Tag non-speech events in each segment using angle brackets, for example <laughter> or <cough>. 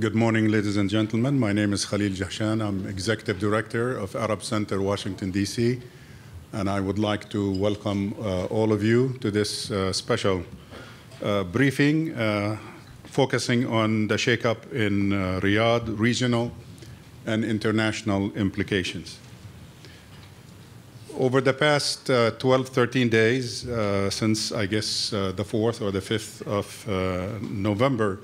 Good morning, ladies and gentlemen. My name is Khalil Jahshan. I'm Executive Director of Arab Center, Washington, D.C. And I would like to welcome uh, all of you to this uh, special uh, briefing uh, focusing on the shakeup in uh, Riyadh, regional and international implications. Over the past uh, 12, 13 days, since I guess the 4th or the 5th of November,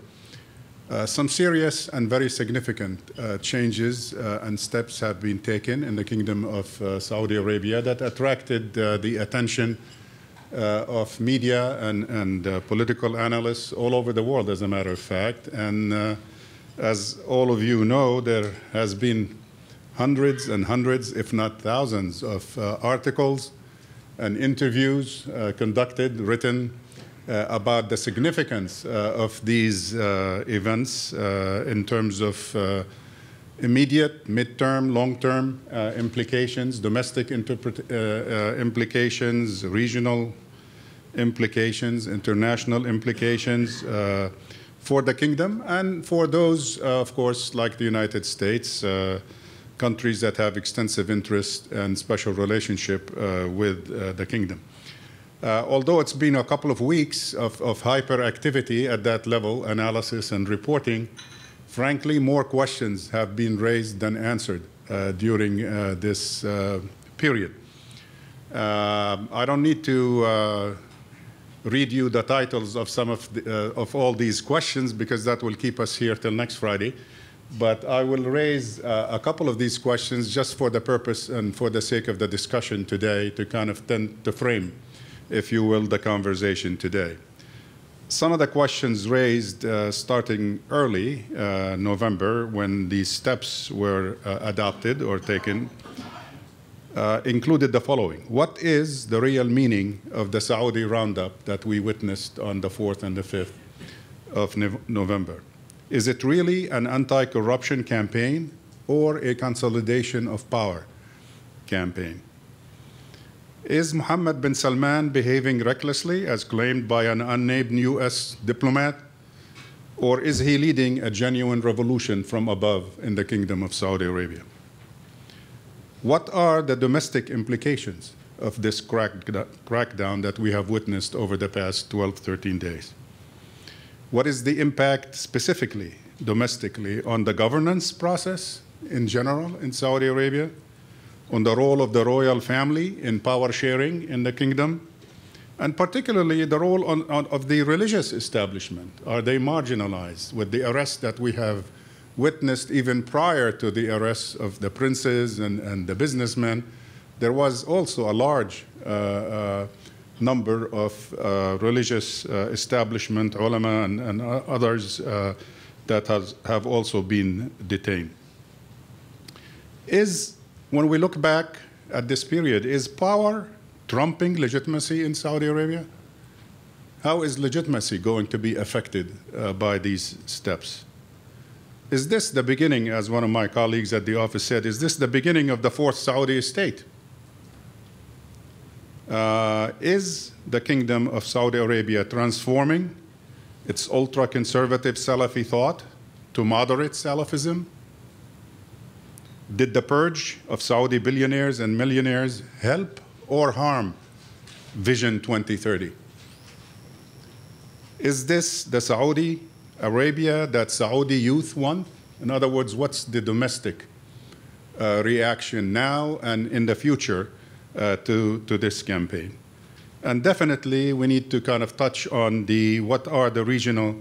uh, some serious and very significant uh, changes uh, and steps have been taken in the Kingdom of uh, Saudi Arabia that attracted uh, the attention uh, of media and, and political analysts all over the world, as a matter of fact. And as all of you know, there has been hundreds and hundreds, if not thousands, of articles and interviews conducted, written about the significance uh, of these uh, events uh, in terms of uh, immediate, midterm, long-term uh, implications, domestic uh, uh, implications, regional implications, international implications uh, for the kingdom and for those, uh, of course, like the United States, uh, countries that have extensive interest and special relationship uh, with uh, the kingdom. Uh, although it's been a couple of weeks of, of hyperactivity at that level, analysis and reporting, frankly, more questions have been raised than answered uh, during uh, this uh, period. Uh, I don't need to uh, read you the titles of some of, the, of all these questions because that will keep us here till next Friday. But I will raise a couple of these questions just for the purpose and for the sake of the discussion today to kind of tend to frame, if you will, the conversation today. Some of the questions raised uh, starting early uh, November when these steps were uh, adopted or taken uh, included the following What is the real meaning of the Saudi roundup that we witnessed on the 4th and the 5th of Nov- November? Is it really an anti corruption campaign or a consolidation of power campaign? Is Mohammed bin Salman behaving recklessly, as claimed by an unnamed U.S. diplomat? Or is he leading a genuine revolution from above in the Kingdom of Saudi Arabia? What are the domestic implications of this crackdown that we have witnessed over the past 12, 13 days? What is the impact specifically, domestically, on the governance process in general in Saudi Arabia, on the role of the royal family in power sharing in the kingdom, and particularly the role on, on, of the religious establishment? Are they marginalized with the arrest that we have witnessed even prior to the arrests of the princes and, and the businessmen? There was also a large uh, uh, number of uh, religious uh, establishment, ulama, and, and others uh, that has, have also been detained. Is, when we look back at this period, is power trumping legitimacy in Saudi Arabia? How is legitimacy going to be affected uh, by these steps? Is this the beginning, as one of my colleagues at the office said, is this the beginning of the fourth Saudi state? Uh, is the Kingdom of Saudi Arabia transforming its ultra conservative Salafi thought to moderate Salafism? Did the purge of Saudi billionaires and millionaires help or harm Vision 2030? Is this the Saudi Arabia that Saudi youth want? In other words, what's the domestic uh, reaction now and in the future uh, to, to this campaign? And definitely, we need to kind of touch on the what are the regional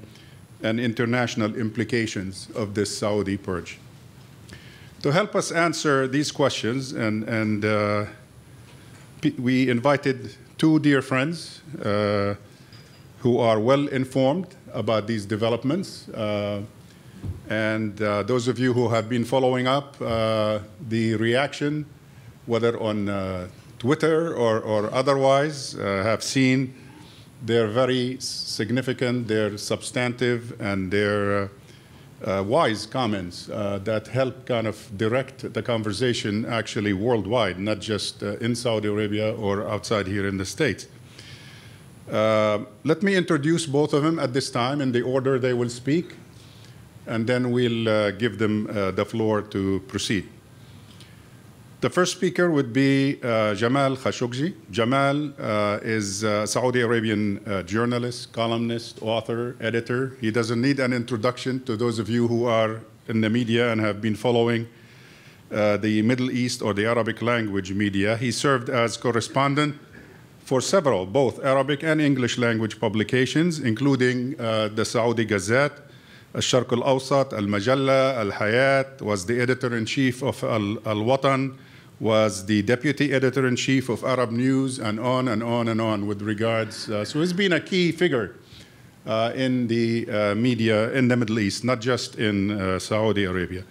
and international implications of this Saudi purge. To help us answer these questions, and, and uh, we invited two dear friends uh, who are well informed about these developments. Uh, and uh, those of you who have been following up uh, the reaction, whether on uh, Twitter or, or otherwise, have seen their very significant, their substantive, and their uh, wise comments that help kind of direct the conversation actually worldwide, not just in Saudi Arabia or outside here in the States. Uh, let me introduce both of them at this time in the order they will speak. and then we'll uh, give them uh, the floor to proceed. The first speaker would be uh, Jamal Khashoggi. Jamal uh, is a Saudi Arabian uh, journalist, columnist, author, editor. He doesn't need an introduction to those of you who are in the media and have been following uh, the Middle East or the Arabic language media. He served as correspondent for several, both Arabic and English language publications, including uh, the Saudi Gazette, Al-Sharq al-Awsat, Al-Majalla, Al-Hayat, was the editor-in-chief of Al-Watan, was the deputy editor-in-chief of Arab News, and on and on and on with regards. Uh, so he's been a key figure uh, in the uh, media in the Middle East, not just in uh, Saudi Arabia.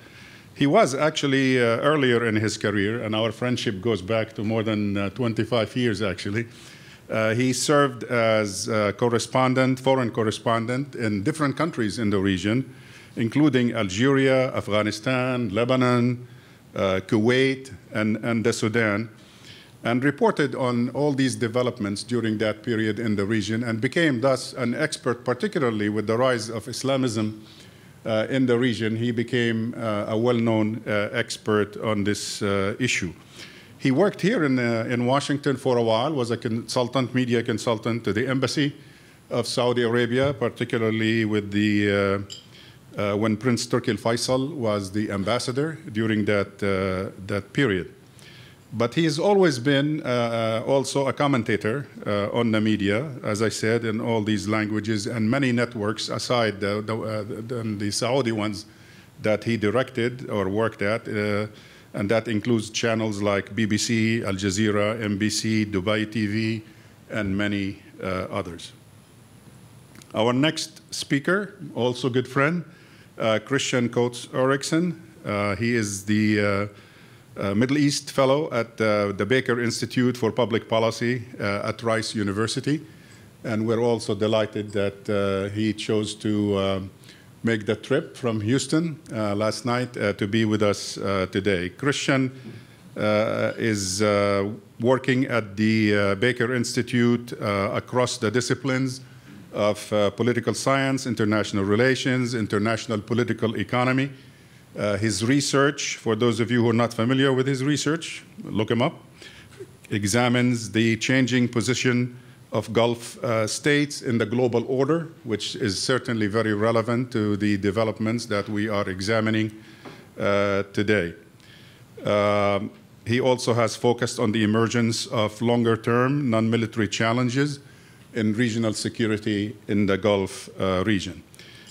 He was actually uh, earlier in his career, and our friendship goes back to more than uh, 25 years actually. he served as correspondent, foreign correspondent in different countries in the region, including Algeria, Afghanistan, Lebanon, Kuwait, and, and the Sudan, and reported on all these developments during that period in the region and became thus an expert, particularly with the rise of Islamism uh, in the region. He became uh, a well-known uh, expert on this uh, issue. He worked here in, uh, in Washington for a while, was a consultant, media consultant to the embassy of Saudi Arabia, particularly with the uh, when Prince Turki al-Faisal was the ambassador during that, uh, that period. But he has always been uh, uh also a commentator uh, on the media, as I said, in all these languages and many networks aside the, the, uh, the, Saudi ones that he directed or worked at. and that includes channels like BBC, Al Jazeera, NBC, Dubai TV, and many others. Our next speaker, also good friend, uh, Kristian Coates Ulrichsen. Uh, he is the uh, Middle East Fellow at the Baker Institute for Public Policy at Rice University. And we're also delighted that he chose to make the trip from Houston uh, last night uh, to be with us uh, today. Christian is working at the Baker Institute across the disciplines of uh, political science, international relations, international political economy. Uh, his research, for those of you who are not familiar with his research, look him up, examines the changing position of Gulf uh, states in the global order, which is certainly very relevant to the developments that we are examining uh, today. Um, he also has focused on the emergence of longer term non military challenges in regional security in the Gulf uh, region.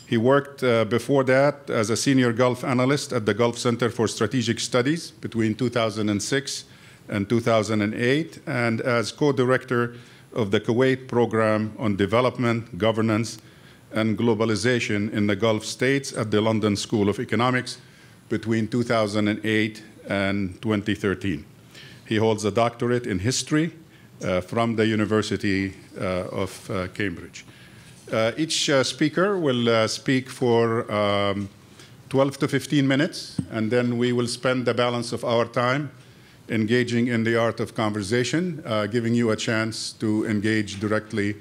He worked uh, before that as a senior Gulf analyst at the Gulf Center for Strategic Studies between 2006 and 2008, and as co director of the Kuwait Program on Development, Governance, and Globalization in the Gulf States at the London School of Economics between 2008 and 2013. He holds a doctorate in history from the University uh, of uh, Cambridge. each speaker will speak for um, 12 to 15 minutes, and then we will spend the balance of our time engaging in the art of conversation, uh, giving you a chance to engage directly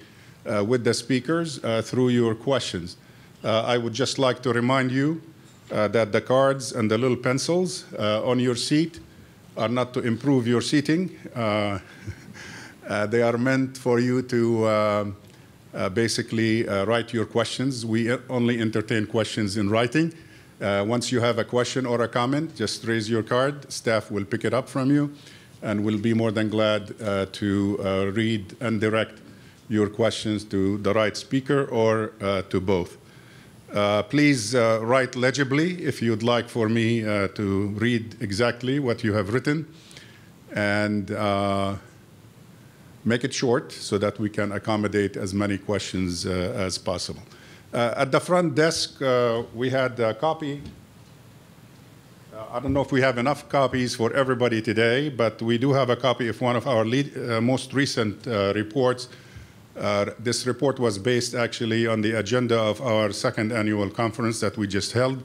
uh, with the speakers uh, through your questions. I would just like to remind you that the cards and the little pencils on your seat are not to improve your seating. <laughs> Uh, they are meant for you to uh, uh, basically write your questions. We only entertain questions in writing. once you have a question or a comment, just raise your card. Staff will pick it up from you and will be more than glad to read and direct your questions to the right speaker or to both. Uh, please uh, write legibly if you'd like for me uh, to read exactly what you have written. And make it short so that we can accommodate as many questions uh, as possible. Uh, at the front desk, uh, we had a copy. Uh, I don't know if we have enough copies for everybody today, but we do have a copy of one of our lead, uh, most recent uh, reports. this report was based actually on the agenda of our second annual conference that we just held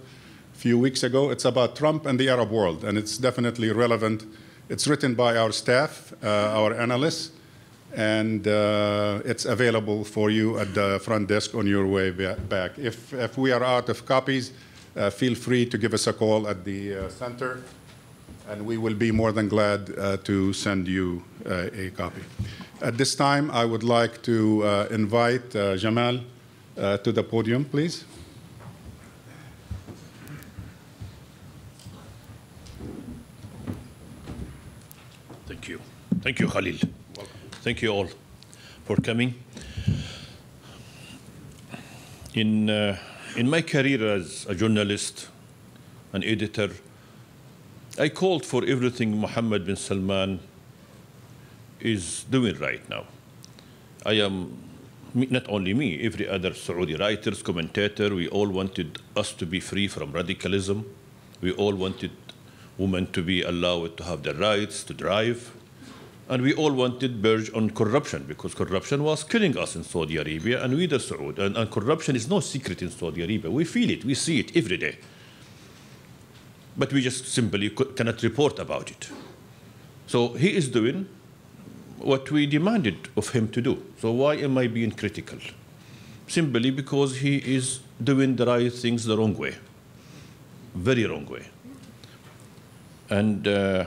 a few weeks ago. It's about Trump and the Arab world, and it's definitely relevant. It's written by our staff, our analysts, and uh, it's available for you at the front desk on your way back. If, if we are out of copies, uh, feel free to give us a call at the uh, center, and we will be more than glad uh, to send you uh, a copy. At this time, I would like to uh, invite Jamal to the podium, please. Thank you. Thank you, Khalil. Thank you all for coming. In, uh, in my career as a journalist, an editor, I called for everything Mohammed bin Salman is doing right now. I am, not only me, every other Saudi writers, commentator, we all wanted us to be free from radicalism. We all wanted women to be allowed to have their rights, to drive. And we all wanted purge on corruption because corruption was killing us in Saudi Arabia and we the Saud. And, and corruption is no secret in Saudi Arabia. We feel it, we see it every day. But we just simply cannot report about it. So he is doing what we demanded of him to do. So why am I being critical? Simply because he is doing the right things the wrong way, very wrong way. And uh,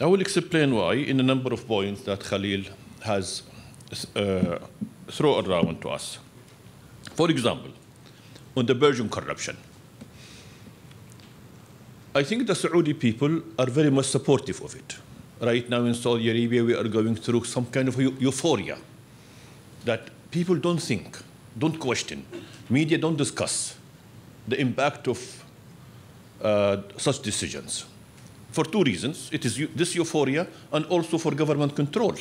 I will explain why in a number of points that Khalil has uh, thrown around to us. For example, on the Belgian corruption. I think the Saudi people are very much supportive of it. Right now in Saudi Arabia, we are going through some kind of euphoria that people don't think, don't question, media don't discuss the impact of uh, such decisions. For two reasons. It is this euphoria and also for government control.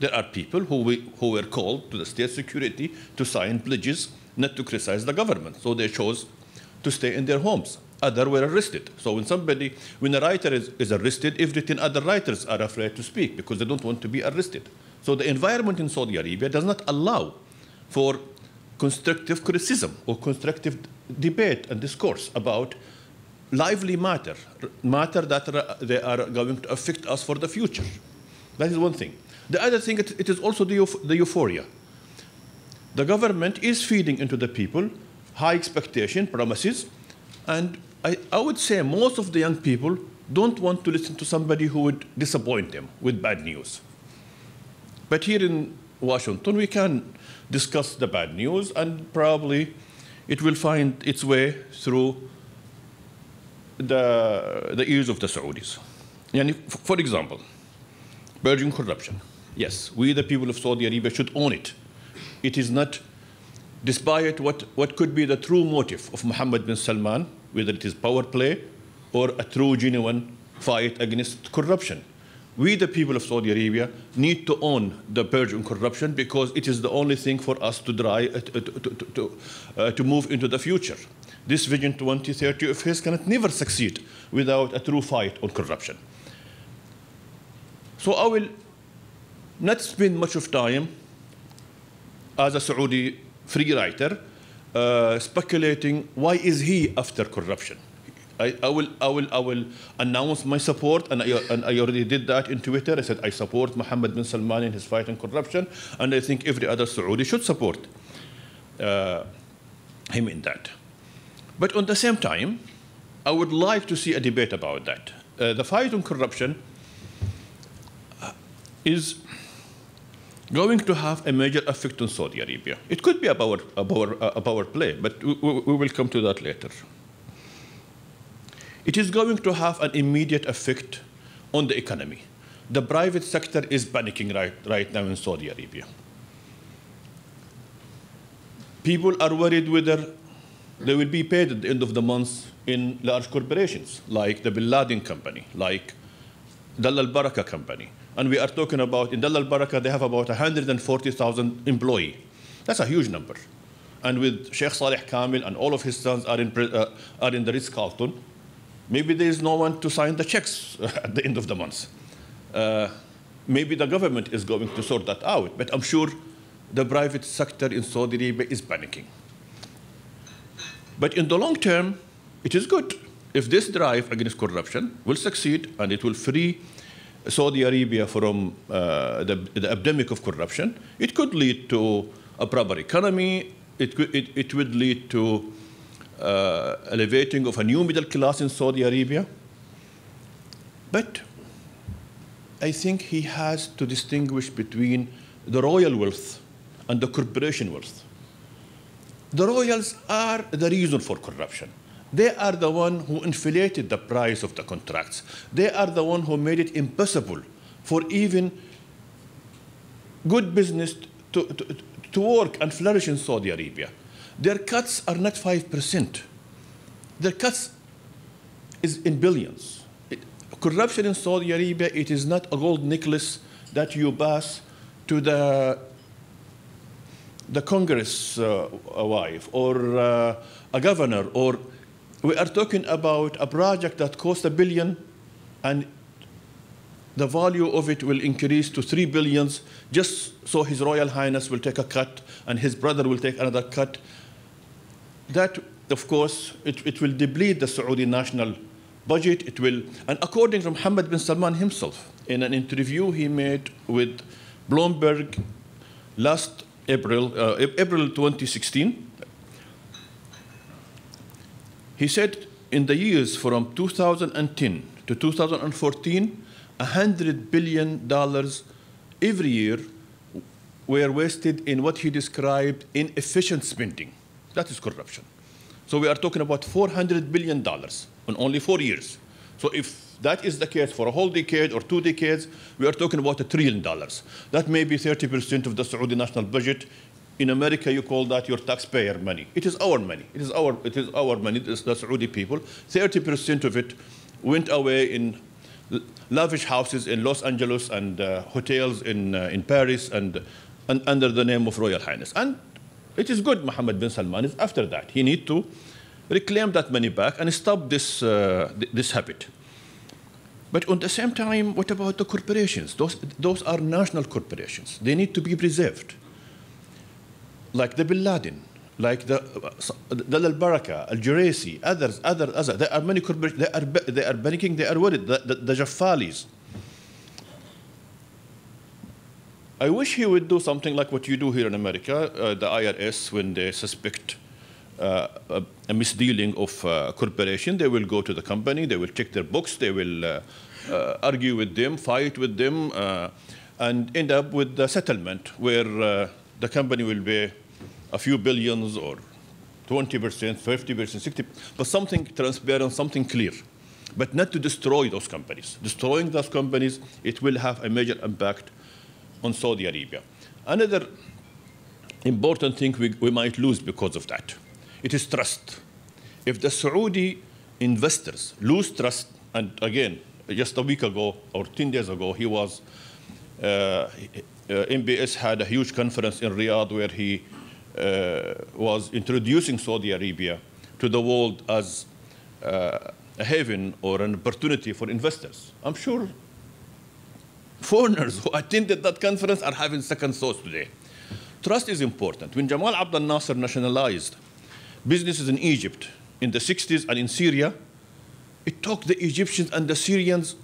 There are people who, we, who were called to the state security to sign pledges not to criticize the government. So they chose to stay in their homes. Others were arrested. So when somebody, when a writer is, is arrested, every 10 other writers are afraid to speak because they don't want to be arrested. So the environment in Saudi Arabia does not allow for constructive criticism or constructive debate and discourse about lively matter, matter that they are going to affect us for the future. That is one thing. The other thing, it, it is also the, the euphoria. The government is feeding into the people high expectation, promises, and I, I would say most of the young people don't want to listen to somebody who would disappoint them with bad news. But here in Washington, we can discuss the bad news, and probably it will find its way through the, the ears of the Saudis. For example, purging corruption. Yes, we, the people of Saudi Arabia, should own it. It is not, despite what, what could be the true motive of Mohammed bin Salman, whether it is power play or a true, genuine fight against corruption. We, the people of Saudi Arabia, need to own the purge on corruption because it is the only thing for us to, dry, uh, to, to, to, uh, to move into the future. This Vision 2030 of his cannot never succeed without a true fight on corruption. So I will not spend much of time as a Saudi free writer uh, speculating why is he after corruption. I, I, will, I, will, I will announce my support, and I, and I already did that in Twitter. I said I support Mohammed bin Salman in his fight on corruption, and I think every other Saudi should support uh, him in that. But on the same time, I would like to see a debate about that. Uh, the fight on corruption uh, is going to have a major effect on Saudi Arabia. It could be a power, a power, a power play, but we, we will come to that later. It is going to have an immediate effect on the economy. The private sector is panicking right, right now in Saudi Arabia. People are worried whether they will be paid at the end of the month in large corporations like the Bin Laden company, like Dallah Albaraka company. And we are talking about, in Dallah Albaraka, they have about 140,000 employees. That's a huge number. And with Sheikh Saleh Kamil and all of his sons are in, uh, are in the Ritz Carlton, maybe there is no one to sign the checks at the end of the month. Uh, maybe the government is going to sort that out, but I'm sure the private sector in Saudi Arabia is panicking. But in the long term, it is good. If this drive against corruption will succeed and it will free Saudi Arabia from uh, the, the epidemic of corruption, it could lead to a proper economy. It, it, it would lead to uh, elevating of a new middle class in Saudi Arabia. But I think he has to distinguish between the royal wealth and the corporation wealth. The royals are the reason for corruption. They are the one who inflated the price of the contracts. They are the one who made it impossible for even good business to, to, to work and flourish in Saudi Arabia. Their cuts are not 5%. Their cuts is in billions. It, corruption in Saudi Arabia, it is not a gold necklace that you pass to the, the Congress uh, wife or uh, a governor or we are talking about a project that cost a billion and the value of it will increase to three billions just so His Royal Highness will take a cut and his brother will take another cut. That, of course, it, it will deplete the Saudi national budget. It will, and according to Mohammed bin Salman himself, in an interview he made with Bloomberg last April, uh, April 2016, he said in the years from 2010 to 2014, $100 billion every year were wasted in what he described inefficient spending. That is corruption. So we are talking about $400 billion in only four years. So if that is the case for a whole decade or two decades, we are talking about a trillion dollars. That may be 30% of the Saudi national budget in America, you call that your taxpayer money. It is our money. It is our, it is our money, the Saudi people. 30% of it went away in lavish houses in Los Angeles and uh, hotels in, uh, in Paris and, and under the name of Royal Highness. And it is good Mohammed bin Salman is after that. He need to reclaim that money back and stop this, uh, th this habit. But at the same time, what about the corporations? Those, those are national corporations. They need to be preserved like the Bin Laden, like the Dallah al Baraka, Al Juraisi, others, others, others. There are many corporations. They are, they are banking, they are worried. The, the, the Jaffalis. I wish he would do something like what you do here in America, uh, the IRS, when they suspect a, a, misdealing of uh, corporation, they will go to the company, they will check their books, they will uh, uh, argue with them, fight with them, uh, and end up with a settlement where the company will be a few billions or 20%, 50%, 60%, but something transparent, something clear. But not to destroy those companies. Destroying those companies, it will have a major impact on Saudi Arabia. Another important thing we, we might lose because of that, it is trust. If the Saudi investors lose trust, and again, just a week ago or 10 days ago, he was, uh, uh, MBS had a huge conference in Riyadh where he uh, was introducing Saudi Arabia to the world as uh, a haven or an opportunity for investors. I'm sure foreigners <laughs> who attended that conference are having second thoughts today. Trust is important. When Jamal Abdel Nasser nationalized businesses in Egypt in the 60s and in Syria, it took the Egyptians and the Syrians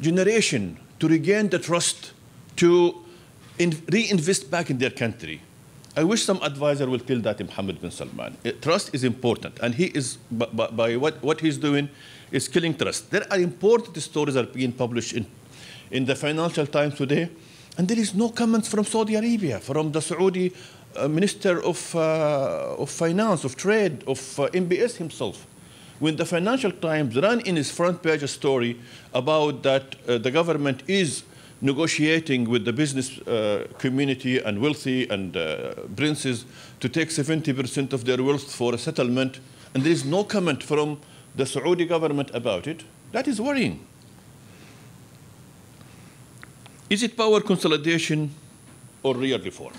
generation to regain the trust to reinvest back in their country. I wish some advisor will tell that to Mohammed bin Salman. Uh, trust is important, and he is, by, by what, what he's doing, is killing trust. There are important stories that are being published in, in the Financial Times today, and there is no comments from Saudi Arabia, from the Saudi Minister of, uh, of Finance, of Trade, of uh, MBS himself. When the Financial Times ran in its front page a story about that uh, the government is negotiating with the business uh, community and wealthy and uh, princes to take 70% of their wealth for a settlement, and there is no comment from the Saudi government about it, that is worrying. Is it power consolidation or real reform?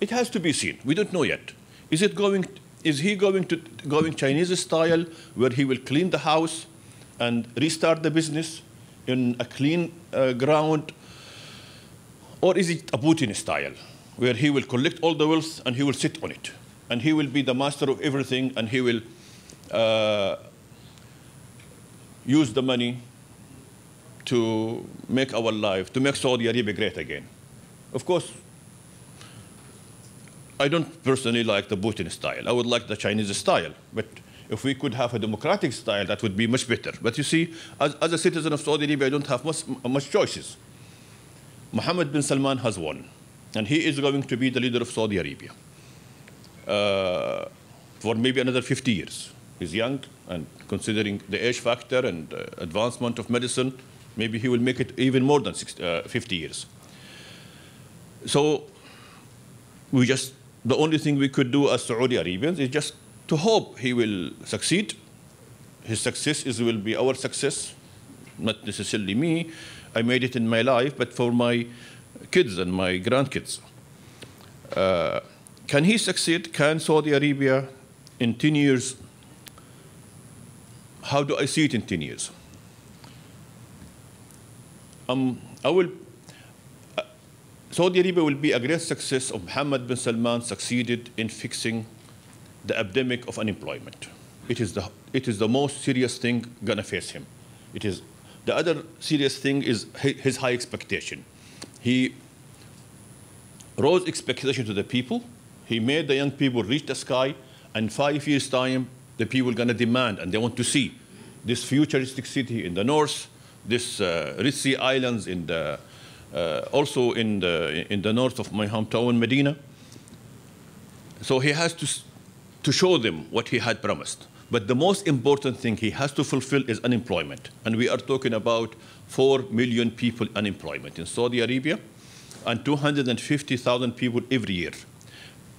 It has to be seen. We don't know yet. Is it going? Is he going to going Chinese style, where he will clean the house and restart the business? in a clean uh, ground? Or is it a Putin style, where he will collect all the wealth and he will sit on it? And he will be the master of everything and he will uh, use the money to make our life, to make Saudi Arabia great again. Of course, I don't personally like the Putin style. I would like the Chinese style. But if we could have a democratic style, that would be much better. But you see, as, as a citizen of Saudi Arabia, I don't have much, much choices. Mohammed bin Salman has won, and he is going to be the leader of Saudi Arabia uh, for maybe another 50 years. He's young, and considering the age factor and uh, advancement of medicine, maybe he will make it even more than 60, uh, 50 years. So we just, the only thing we could do as Saudi Arabians is just to hope he will succeed. His success is, will be our success, not necessarily me. I made it in my life, but for my kids and my grandkids. Uh, can he succeed? Can Saudi Arabia in 10 years? How do I see it in 10 years? Um, I will, Saudi Arabia will be a great success if Mohammed bin Salman succeeded in fixing the epidemic of unemployment. It is the, it is the most serious thing gonna face him. It is, the other serious thing is his high expectation. He rose expectation to the people. He made the young people reach the sky, and five years' time, the people are going to demand and they want to see this futuristic city in the north, this uh, Sea Islands in the, Uh, also in the, in the north of my hometown, Medina. So he has to, to show them what he had promised. But the most important thing he has to fulfill is unemployment. And we are talking about 4 million people unemployment in Saudi Arabia and 250,000 people every year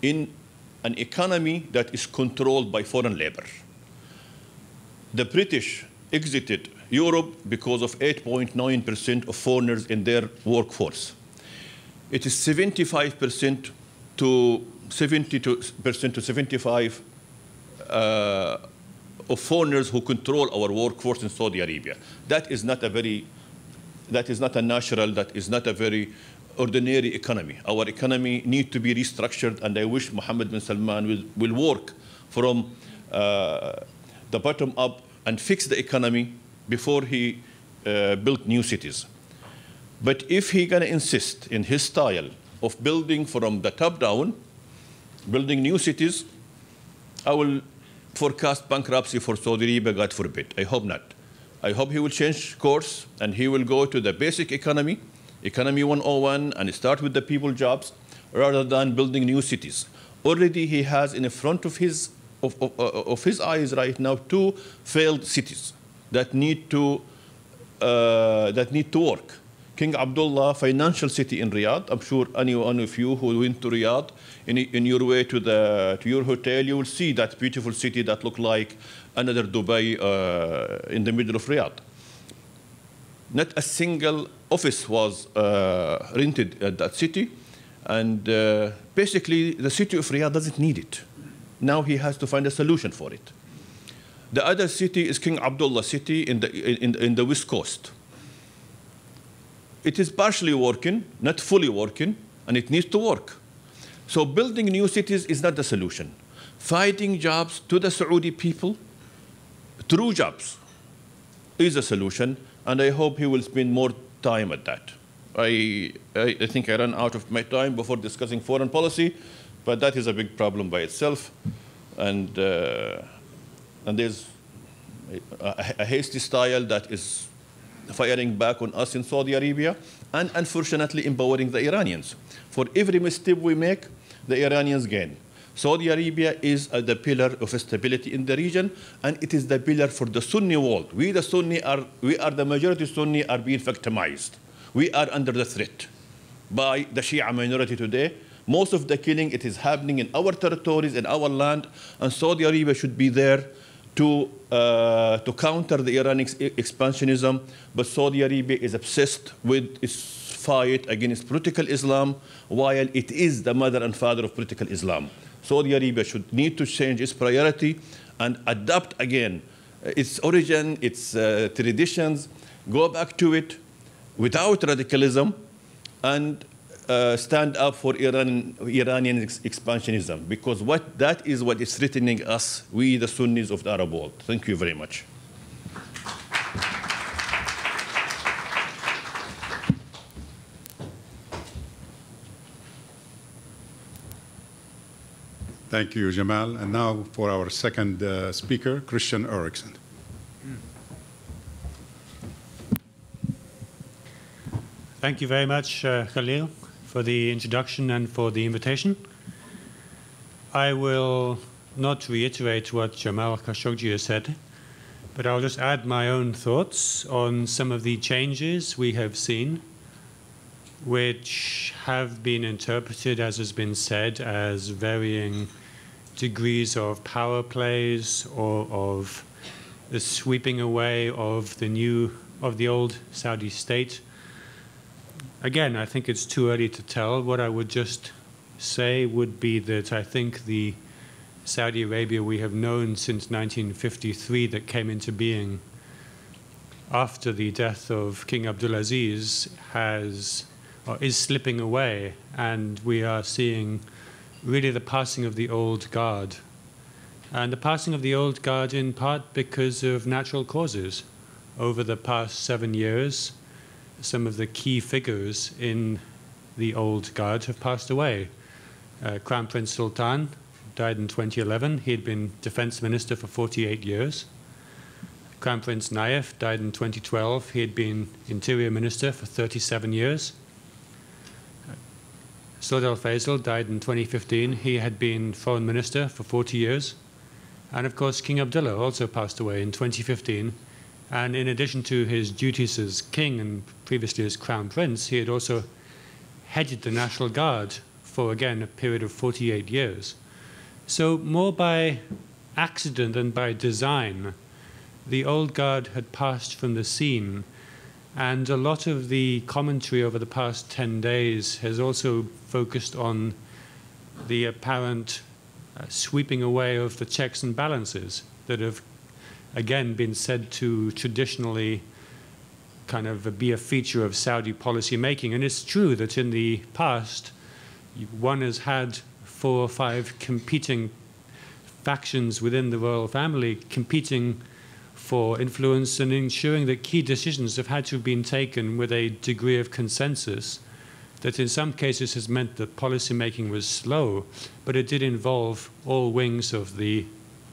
in an economy that is controlled by foreign labor. The British exited Europe because of 8.9% of foreigners in their workforce. It is 75% to 70% to 75 uh, of foreigners who control our workforce in Saudi Arabia. That is not a very, that is not a natural, that is not a very ordinary economy. Our economy needs to be restructured, and I wish Mohammed bin Salman will, will work from uh, the bottom up and fix the economy before he uh, built new cities. But if he gonna insist in his style of building from the top down, building new cities, I will forecast bankruptcy for Saudi Arabia, God forbid. I hope not. I hope he will change course and he will go to the basic economy, economy 101, and start with the people jobs rather than building new cities. Already he has in front of his, of, of, of his eyes right now two failed cities that need to, uh, that need to work. King Abdullah financial city in Riyadh. I'm sure any one of you who went to Riyadh, in, in your way to, the, to your hotel, you will see that beautiful city that looked like another Dubai uh, in the middle of Riyadh. Not a single office was uh, rented at that city, and uh, basically the city of Riyadh doesn't need it. Now he has to find a solution for it. The other city is King Abdullah city in the, in, in the west coast it is partially working, not fully working, and it needs to work. So building new cities is not the solution. Fighting jobs to the Saudi people, true jobs, is a solution, and I hope he will spend more time at that. I, I, I think I ran out of my time before discussing foreign policy, but that is a big problem by itself. And, uh, and there's a, a hasty style that is firing back on us in Saudi Arabia, and unfortunately empowering the Iranians. For every misstep we make, the Iranians gain. Saudi Arabia is uh, the pillar of stability in the region, and it is the pillar for the Sunni world. We, the Sunni, are, we are the majority Sunni, are being victimized. We are under the threat by the Shia minority today. Most of the killing, it is happening in our territories, in our land, and Saudi Arabia should be there to, uh, to counter the Iranian expansionism, but Saudi Arabia is obsessed with its fight against political Islam, while it is the mother and father of political Islam. Saudi Arabia should need to change its priority and adapt again its origin, its uh, traditions, go back to it without radicalism, and uh, stand up for Iran, Iranian ex expansionism because what, that is what is threatening us, we the Sunnis of the Arab world. Thank you very much. Thank you, Jamal. And now for our second uh, speaker, Kristian Ulrichsen. Thank you very much, uh, Khalil, for the introduction and for the invitation. I will not reiterate what Jamal Khashoggi has said, but I'll just add my own thoughts on some of the changes we have seen, which have been interpreted, as has been said, as varying degrees of power plays or of the sweeping away of the new of the old Saudi state again, I think it's too early to tell. What I would just say would be that I think the Saudi Arabia we have known since 1953 that came into being after the death of King Abdulaziz has or is slipping away, and we are seeing really the passing of the old guard. And the passing of the old guard in part because of natural causes. Over the past seven years, some of the key figures in the old guard have passed away. Uh, Crown Prince Sultan died in 2011. He had been defense minister for 48 years. Crown Prince Nayef died in 2012. He had been interior minister for 37 years. Saud al Faisal died in 2015. He had been foreign minister for 40 years. And of course, King Abdullah also passed away in 2015 and in addition to his duties as king and previously as crown prince, he had also headed the National Guard for, again, a period of 48 years. So, more by accident than by design, the old guard had passed from the scene. And a lot of the commentary over the past 10 days has also focused on the apparent uh, sweeping away of the checks and balances that have again been said to traditionally kind of be a feature of Saudi policy making. And it's true that in the past, one has had four or five competing factions within the royal family competing for influence and ensuring that key decisions have had to have been taken with a degree of consensus that in some cases has meant that policy making was slow, but it did involve all wings of the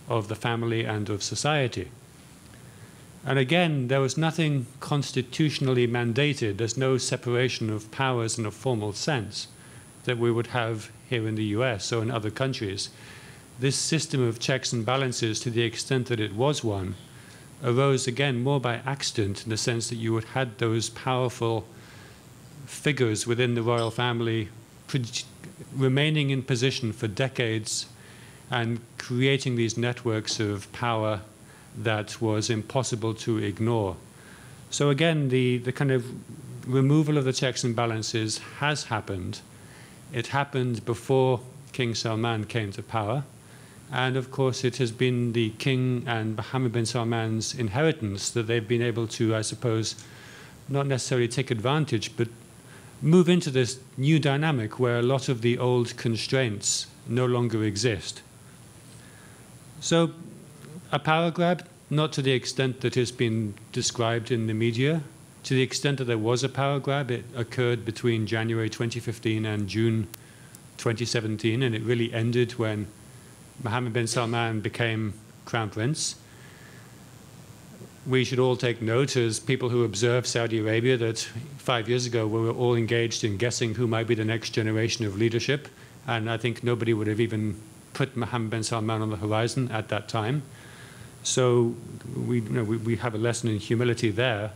of the family and of society. And again, there was nothing constitutionally mandated. There's no separation of powers in a formal sense that we would have here in the US or in other countries. This system of checks and balances, to the extent that it was one, arose again more by accident in the sense that you had had those powerful figures within the royal family remaining in position for decades and creating these networks of power that was impossible to ignore. So again, the, the kind of removal of the checks and balances has happened. It happened before King Salman came to power. And of course, it has been the king and Mohammed bin Salman's inheritance that they've been able to, I suppose, not necessarily take advantage, but move into this new dynamic where a lot of the old constraints no longer exist. So, a power grab, not to the extent that has been described in the media. To the extent that there was a power grab, it occurred between January 2015 and June 2017, and it really ended when Mohammed bin Salman became crown prince. We should all take note as people who observe Saudi Arabia that five years ago we were all engaged in guessing who might be the next generation of leadership, and I think nobody would have even put Mohammed bin Salman on the horizon at that time. So we, you know, we, we have a lesson in humility there.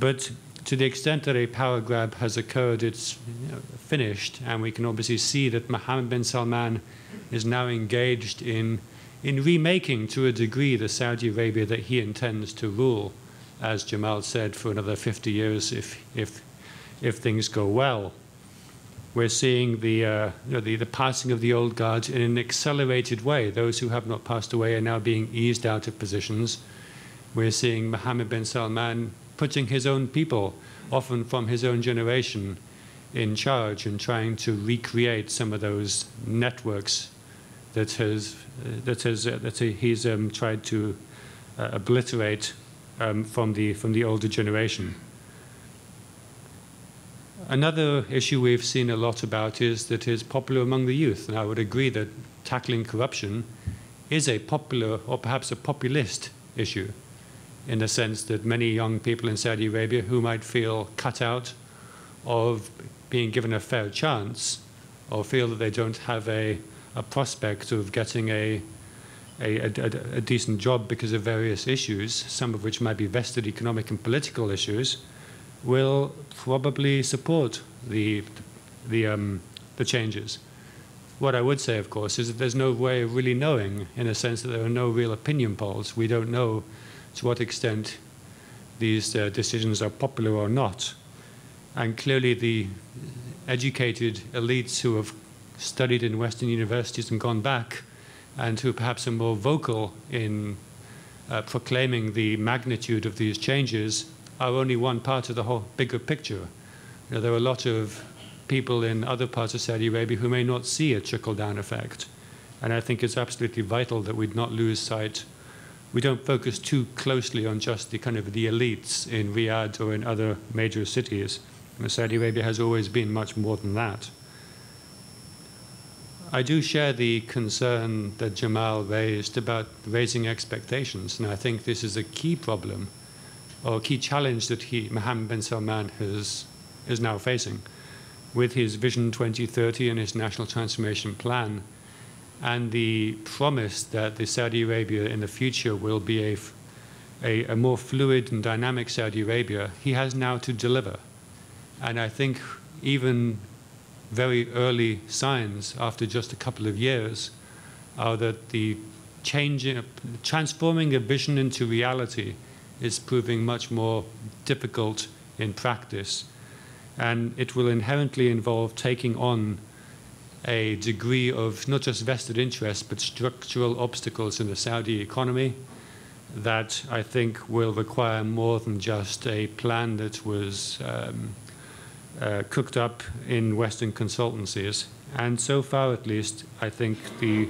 But to the extent that a power grab has occurred, it's you know, finished, and we can obviously see that Mohammed bin Salman is now engaged in, in remaking, to a degree, the Saudi Arabia that he intends to rule, as Jamal said, for another 50 years if, if, if things go well we're seeing the, uh, you know, the, the, passing of the old guard in an accelerated way. Those who have not passed away are now being eased out of positions. We're seeing Mohammed bin Salman putting his own people, often from his own generation, in charge and trying to recreate some of those networks that has uh, that has uh, that he's um, tried to uh, obliterate um, from the from the older generation. Another issue we've seen a lot about is that is popular among the youth, and I would agree that tackling corruption is a popular or perhaps a populist issue in the sense that many young people in Saudi Arabia who might feel cut out of being given a fair chance or feel that they don't have a, a prospect of getting a, a, a, a decent job because of various issues, some of which might be vested economic and political issues, will probably support the, the, um, the changes. What I would say, of course, is that there's no way of really knowing, in a sense that there are no real opinion polls. We don't know to what extent these uh, decisions are popular or not. And clearly, the educated elites who have studied in Western universities and gone back, and who perhaps are more vocal in uh, proclaiming the magnitude of these changes, are only one part of the whole bigger picture. You know, there are a lot of people in other parts of Saudi Arabia who may not see a trickle down effect. And I think it's absolutely vital that we not lose sight. We don't focus too closely on just the kind of the elites in Riyadh or in other major cities. Saudi Arabia has always been much more than that. I do share the concern that Jamal raised about raising expectations, and I think this is a key problem or key challenge that he, Mohammed bin Salman has, is now facing with his Vision 2030 and his National Transformation Plan, and the promise that the Saudi Arabia in the future will be a, a, a more fluid and dynamic Saudi Arabia, he has now to deliver. And I think even very early signs after just a couple of years are that the changing, transforming a vision into reality is proving much more difficult in practice and it will inherently involve taking on a degree of not just vested interest but structural obstacles in the Saudi economy that I think will require more than just a plan that was um, uh, cooked up in Western consultancies. And so far, at least, I think the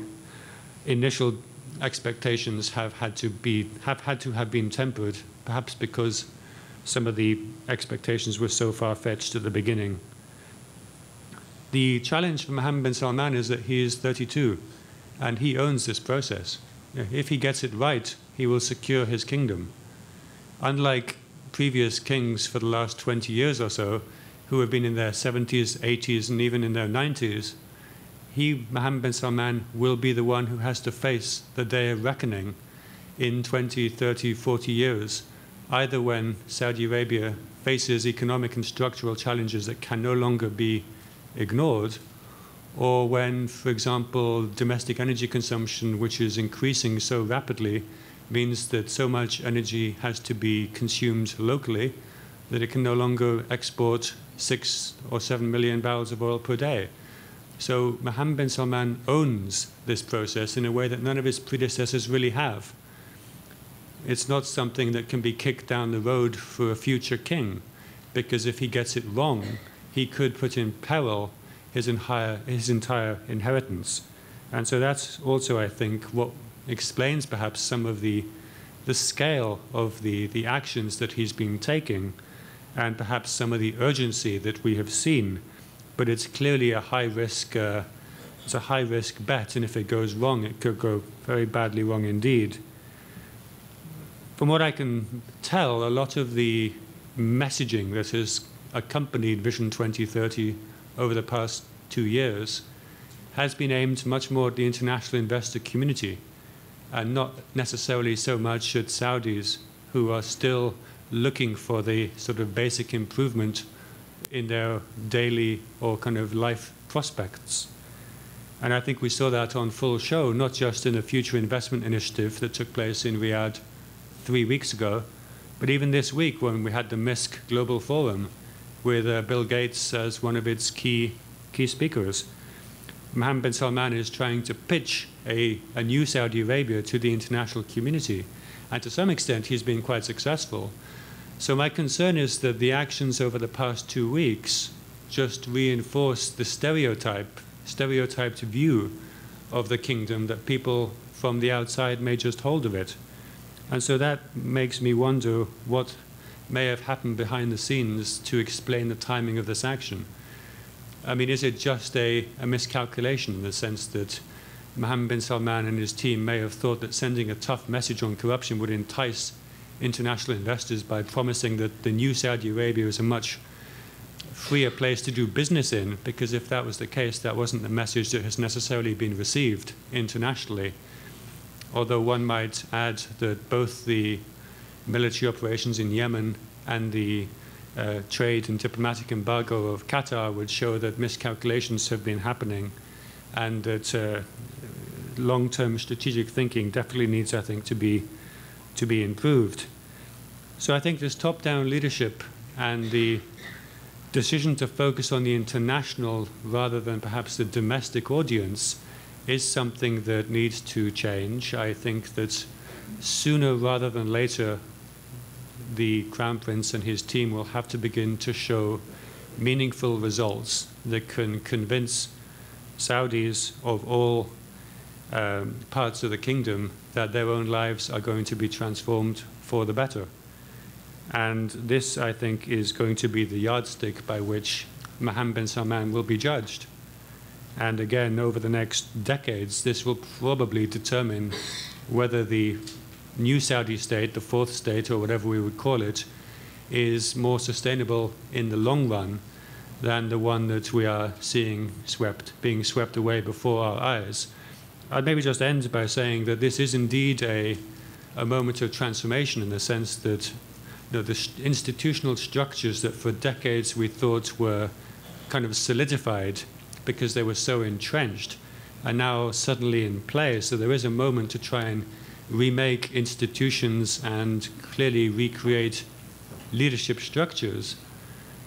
initial expectations have had to be have had to have been tempered, perhaps because some of the expectations were so far fetched at the beginning. The challenge for Mohammed bin Salman is that he is 32 and he owns this process. If he gets it right, he will secure his kingdom. Unlike previous kings for the last 20 years or so, who have been in their 70s, 80s, and even in their 90s, he, Mohammed bin Salman, will be the one who has to face the day of reckoning in 20, 30, 40 years either when Saudi Arabia faces economic and structural challenges that can no longer be ignored, or when, for example, domestic energy consumption, which is increasing so rapidly, means that so much energy has to be consumed locally that it can no longer export six or seven million barrels of oil per day. So Mohammed bin Salman owns this process in a way that none of his predecessors really have. It's not something that can be kicked down the road for a future king, because if he gets it wrong, he could put in peril his entire, his entire inheritance. And so that's also, I think, what explains perhaps some of the, the scale of the, the actions that he's been taking and perhaps some of the urgency that we have seen. But it's clearly a high risk, uh, it's a high risk bet, and if it goes wrong, it could go very badly wrong indeed. From what I can tell, a lot of the messaging that has accompanied Vision 2030 over the past two years has been aimed much more at the international investor community and not necessarily so much at Saudis who are still looking for the sort of basic improvement in their daily or kind of life prospects. And I think we saw that on full show, not just in the Future Investment Initiative that took place in Riyadh three weeks ago, but even this week when we had the MiSK Global Forum with uh, Bill Gates as one of its key, key speakers. Mohammed bin Salman is trying to pitch a, a new Saudi Arabia to the international community. And to some extent, he's been quite successful. So my concern is that the actions over the past two weeks just reinforce the stereotype, stereotyped view of the kingdom that people from the outside may just hold of it. And so that makes me wonder what may have happened behind the scenes to explain the timing of this action. I mean, is it just a, a miscalculation in the sense that Mohammed bin Salman and his team may have thought that sending a tough message on corruption would entice international investors by promising that the new Saudi Arabia is a much freer place to do business in, because if that was the case, that wasn't the message that has necessarily been received internationally. Although one might add that both the military operations in Yemen and the uh, trade and diplomatic embargo of Qatar would show that miscalculations have been happening and that uh, long-term strategic thinking definitely needs, I think, to be, to be improved. So I think this top-down leadership and the decision to focus on the international rather than perhaps the domestic audience is something that needs to change. I think that sooner rather than later, the Crown Prince and his team will have to begin to show meaningful results that can convince Saudis of all um, parts of the kingdom that their own lives are going to be transformed for the better. And this, I think, is going to be the yardstick by which Mohammed bin Salman will be judged. And again, over the next decades, this will probably determine whether the new Saudi state, the fourth state, or whatever we would call it, is more sustainable in the long run than the one that we are seeing swept, being swept away before our eyes. I'd maybe just end by saying that this is indeed a, a moment of transformation in the sense that you know, the institutional structures that for decades we thought were kind of solidified because they were so entrenched are now suddenly in place. So there is a moment to try and remake institutions and clearly recreate leadership structures.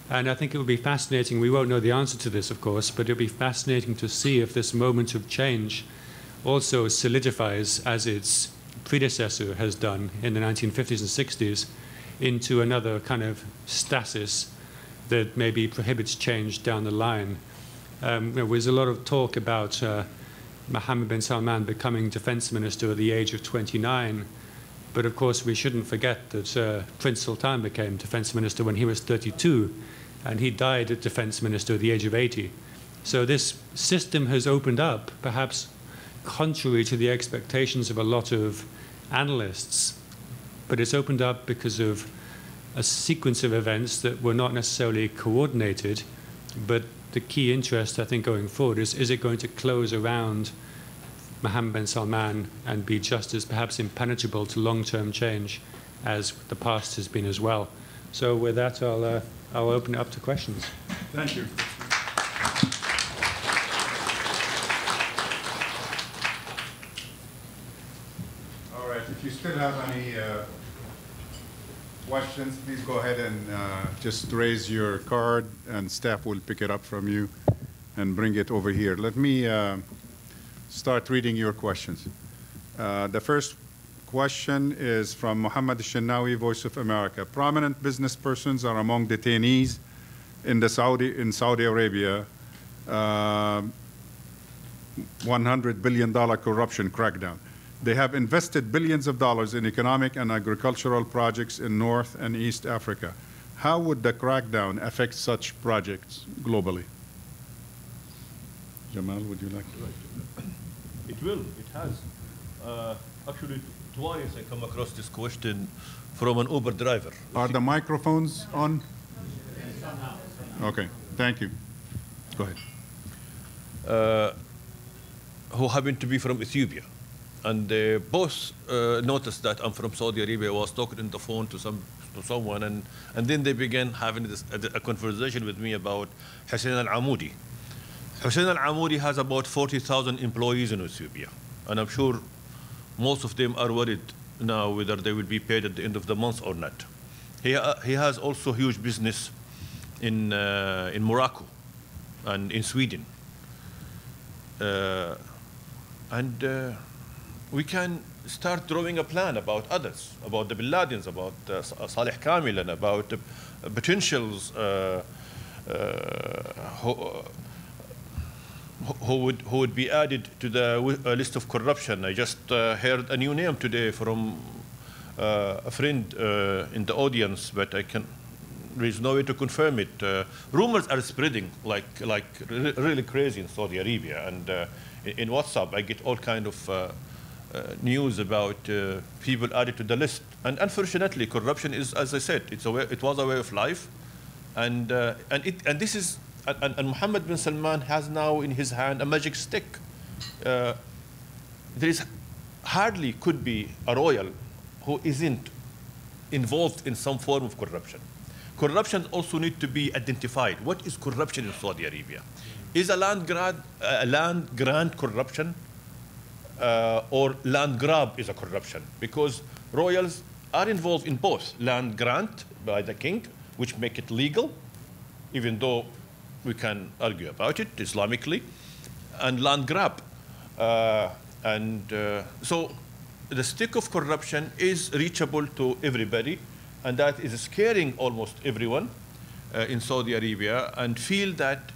And I think it would be fascinating. We won't know the answer to this, of course, but it would be fascinating to see if this moment of change also solidifies as its predecessor has done in the 1950s and 60s into another kind of stasis that maybe prohibits change down the line. Um, there was a lot of talk about uh, Mohammed bin Salman becoming defense minister at the age of 29. But of course, we shouldn't forget that uh, Prince Sultan became defense minister when he was 32, and he died as defense minister at the age of 80. So this system has opened up, perhaps contrary to the expectations of a lot of analysts, but it's opened up because of a sequence of events that were not necessarily coordinated, but the key interest, I think, going forward is is it going to close around Mohammed bin Salman and be just as perhaps impenetrable to long term change as the past has been as well? So, with that, I'll, uh, I'll open it up to questions. Thank you. All right, if you still have any uh, questions, please go ahead and uh, just raise your card, and staff will pick it up from you and bring it over here. Let me uh, start reading your questions. Uh, the first question is from Muhammad Shinawi, Voice of America. Prominent business persons are among detainees in the Saudi in Saudi Arabia. Uh, $100 billion corruption crackdown. They have invested billions of dollars in economic and agricultural projects in North and East Africa. How would the crackdown affect such projects globally? Jamal, would you like to? It will, it has. Uh, actually, twice I come across this question from an Uber driver. Are the microphones on? Okay, thank you. Go ahead. Uh, who happened to be from Ethiopia. And they both uh, noticed that I'm from Saudi Arabia. I was talking on the phone to some to someone, and, and then they began having this, a, a conversation with me about Hussein Al Amoudi. Hussein Al Amoudi has about 40,000 employees in Ethiopia, and I'm sure most of them are worried now whether they will be paid at the end of the month or not. He, uh, he has also huge business in, uh, in Morocco and in Sweden. Uh, and uh, we can start drawing a plan about others, about the Bin Ladens, about uh, Saleh Kamel, and about uh, potentials uh, who, who, would, who would be added to the list of corruption. I just heard a new name today from uh, a friend uh, in the audience, but I can. There is no way to confirm it. Uh, rumors are spreading like like re- really crazy in Saudi Arabia, and uh, in, in WhatsApp I get all kind of. Uh, uh, news about uh, people added to the list, and unfortunately, corruption is, as I said, it's a way, it was a way of life, and uh, and it and this is and, and Mohammed bin Salman has now in his hand a magic stick. Uh, there is hardly could be a royal who isn't involved in some form of corruption. Corruption also need to be identified. What is corruption in Saudi Arabia? Is a land grant, a land grant corruption, uh, or land grab is a corruption? Because royals are involved in both land grant by the king, which make it legal, even though we can argue about it Islamically, and land grab. Uh, and uh, so the stick of corruption is reachable to everybody, and that is scaring almost everyone uh, in Saudi Arabia and feel that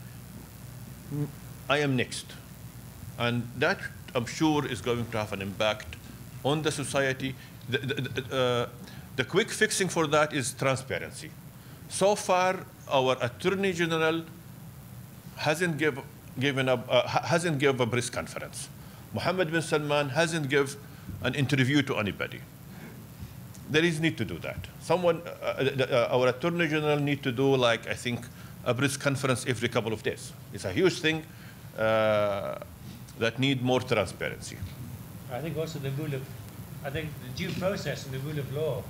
mm, I am next. And that, I'm sure, is going to have an impact on the society. The, the, uh, the quick fixing for that is transparency. So far, our Attorney General hasn't give, given up, uh, hasn't given a press conference. Mohammed bin Salman hasn't given an interview to anybody. There is need to do that. Someone, uh, uh, our Attorney General need to do like I think a press conference every couple of days. It's a huge thing uh, that need more transparency. I think also the rule of, I think the due process and the rule of law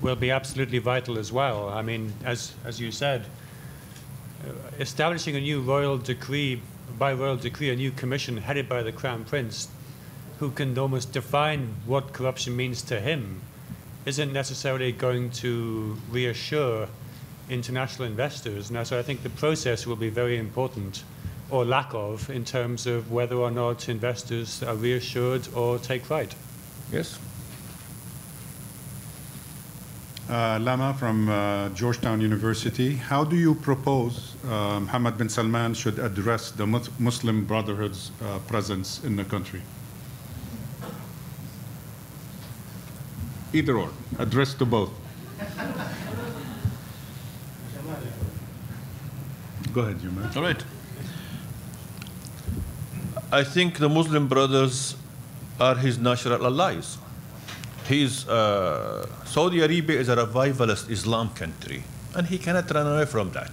will be absolutely vital as well. I mean, as, as you said, uh, establishing a new royal decree, by royal decree, a new commission headed by the Crown Prince, who can almost define what corruption means to him, isn't necessarily going to reassure international investors. Now, so I think the process will be very important, or lack of, in terms of whether or not investors are reassured or take fright. Yes. Uh, Lama from uh, Georgetown University. How do you propose uh, Mohammed bin Salman should address the Muslim Brotherhood's uh, presence in the country? Either or, address to both. <laughs> Go ahead, Jamal. All right. I think the Muslim brothers are his natural allies. He's, uh, Saudi Arabia is a revivalist Islam country, and he cannot run away from that.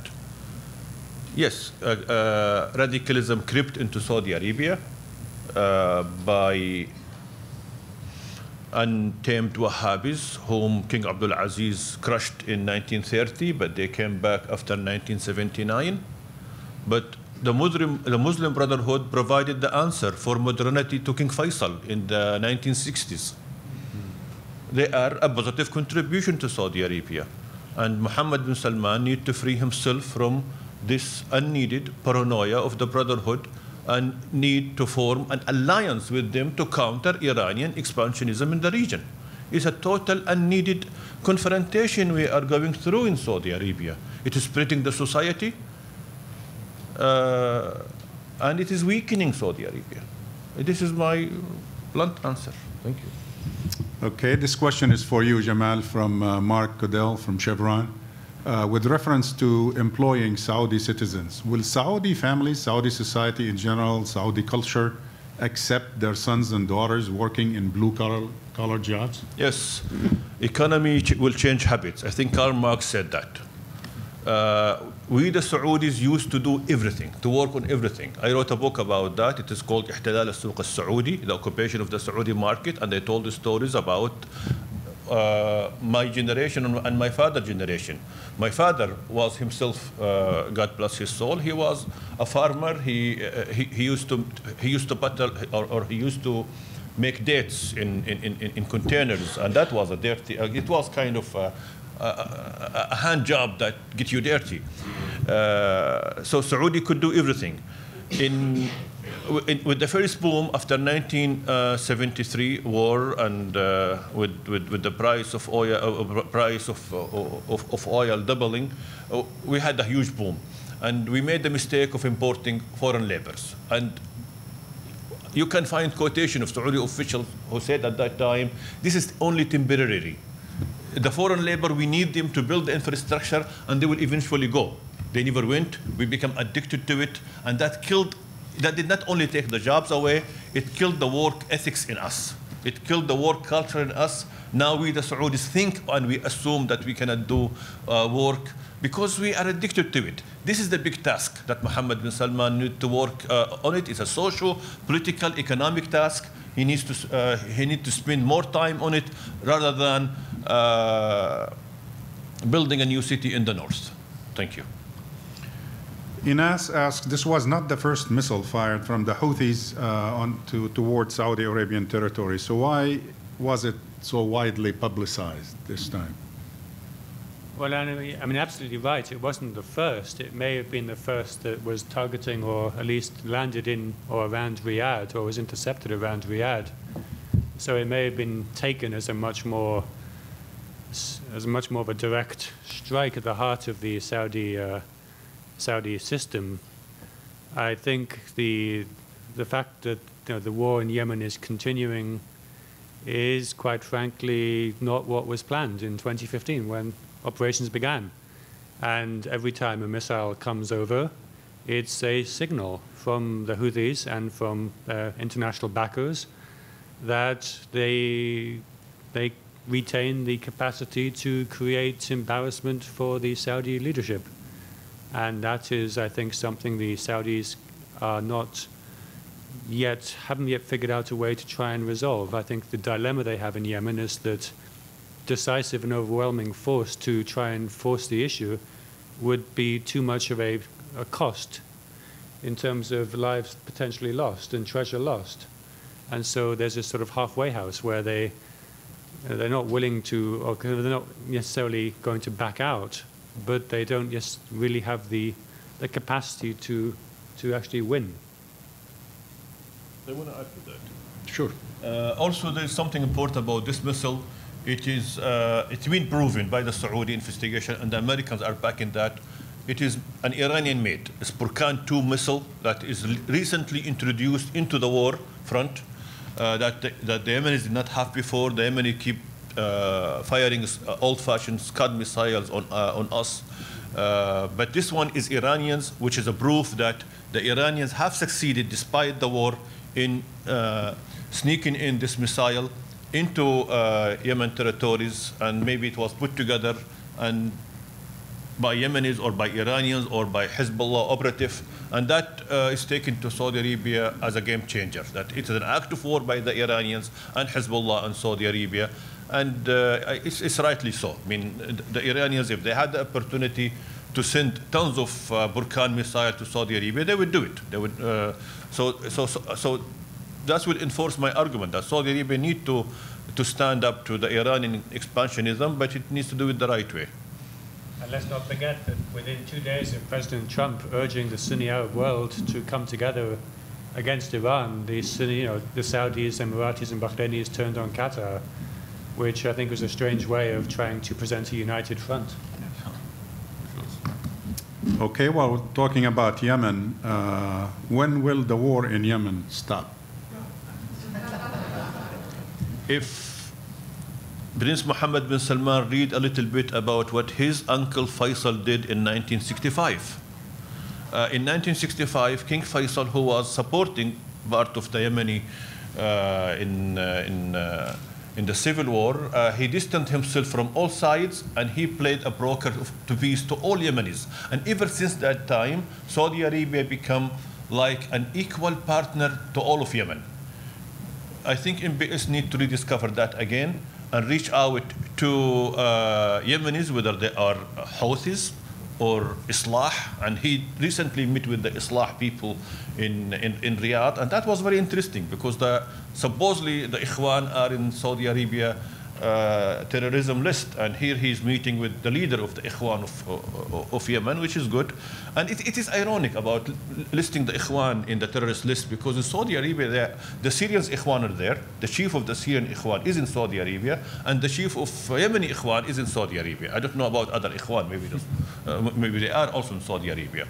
Yes, uh, uh, radicalism crept into Saudi Arabia uh, by untamed Wahhabis, whom King Abdul Aziz crushed in 1930, but they came back after 1979. But the Muslim, the Muslim Brotherhood provided the answer for modernity to King Faisal in the 1960s. They are a positive contribution to Saudi Arabia. And Mohammed bin Salman need to free himself from this unneeded paranoia of the Brotherhood and need to form an alliance with them to counter Iranian expansionism in the region. It's a total unneeded confrontation we are going through in Saudi Arabia. It is splitting the society, uh, and it is weakening Saudi Arabia. This is my blunt answer. Thank you. Okay, this question is for you, Jamal, from uh, Mark Goodell from Chevron. Uh, with reference to employing Saudi citizens, will Saudi families, Saudi society in general, Saudi culture accept their sons and daughters working in blue collar, collar jobs? Yes, economy ch- will change habits. I think Karl Marx said that. Uh, we the Saudis used to do everything, to work on everything. I wrote a book about that. It is called Ihtilal al-Suq al-Saudi, the occupation of the Saudi market, and they told the stories about uh, my generation and my father's generation. My father was himself, uh, God bless his soul, he was a farmer. He, uh, he, he, used to he used to battle or, or he used to make dates in, in, in, in, containers, and that was a dirty, uh, it was kind of a, a, hand job that get you dirty. Uh, so Saudi could do everything. In, in, with the first boom after 1973 war and uh, with, with, with the price of oil, uh, price of, uh, of, of oil doubling, uh, we had a huge boom. And we made the mistake of importing foreign laborers. And You can find quotation of Saudi officials who said at that time, this is only temporary. The foreign labor, we need them to build the infrastructure and they will eventually go. They never went. We become addicted to it. And that killed, that did not only take the jobs away, it killed the work ethics in us. It killed the work culture in us. Now we, the Saudis, think and we assume that we cannot do uh, work because we are addicted to it. This is the big task that Mohammed bin Salman needs to work uh, on it. It's a social, political, economic task. He needs to, uh, he needs to spend more time on it rather than uh, building a new city in the north. Thank you. Inas asked, this was not the first missile fired from the Houthis uh, on to, toward Saudi Arabian territory. So why was it so widely publicized this time? Well, I mean, I mean, absolutely right. It wasn't the first. It may have been the first that was targeting or at least landed in or around Riyadh or was intercepted around Riyadh. So it may have been taken as a much more as much more of a direct strike at the heart of the Saudi uh, Saudi system. I think the the fact that you know, the war in Yemen is continuing is, quite frankly, not what was planned in 2015 when operations began. And every time a missile comes over, it's a signal from the Houthis and from uh, international backers that they, they retain the capacity to create embarrassment for the Saudi leadership. And that is, I think, something the Saudis are not yet, haven't yet figured out a way to try and resolve. I think the dilemma they have in Yemen is that decisive and overwhelming force to try and force the issue would be too much of a, a cost in terms of lives potentially lost and treasure lost. And so there's this sort of halfway house where they, they're not willing to, or they're not necessarily going to back out, but they don't just really have the, the capacity to, to actually win. I want to add to that. Sure. Uh, also, there's something important about this missile. It is, uh, it's been proven by the Saudi investigation, and the Americans are backing that. It is an Iranian-made Burkan 2 missile that is recently introduced into the war front uh, that, the, that the Yemenis did not have before. The Yemenis keep uh, firing uh, old-fashioned Scud missiles on, uh, on us. Uh, but this one is Iranians, which is a proof that the Iranians have succeeded, despite the war, in uh, sneaking in this missile into Yemen territories, and maybe it was put together and by Yemenis or by Iranians or by Hezbollah operative, and that uh, is taken to Saudi Arabia as a game changer. That it is an act of war by the Iranians and Hezbollah and Saudi Arabia, and uh, it's, it's, rightly so. I mean, the Iranians, if they had the opportunity to send tons of uh, Burkan missiles to Saudi Arabia, they would do it. They would. Uh, so, so, so, so that would enforce my argument that Saudi Arabia need to to stand up to the Iranian expansionism, but it needs to do it the right way. And let's not forget that within two days of President Trump urging the Sunni Arab world to come together against Iran, the Sunni, you know, the Saudis, Emiratis, and Bahrainis turned on Qatar which I think was a strange way of trying to present a united front. Okay, well, talking about Yemen, uh, when will the war in Yemen stop? If Prince Mohammed bin Salman read a little bit about what his uncle Faisal did in 1965. Uh, in 1965, King Faisal, who was supporting part of the Yemeni uh, in, uh, in uh, in the civil war, uh, he distanced himself from all sides and he played a broker to peace to all Yemenis. And ever since that time, Saudi Arabia became like an equal partner to all of Yemen. I think MBS need to rediscover that again and reach out to uh, Yemenis, whether they are Houthis or Islah, and he recently met with the Islah people in, in, in Riyadh, and that was very interesting because the, supposedly the Ikhwan are in Saudi Arabia uh, terrorism list. And here he's meeting with the leader of the Ikhwan of, of, Yemen, which is good. And it, it is ironic about listing the Ikhwan in the terrorist list because in Saudi Arabia, the Syrians Ikhwan are there. The chief of the Syrian Ikhwan is in Saudi Arabia, and the chief of Yemeni Ikhwan is in Saudi Arabia. I don't know about other Ikhwan, maybe, uh, maybe they are also in Saudi Arabia.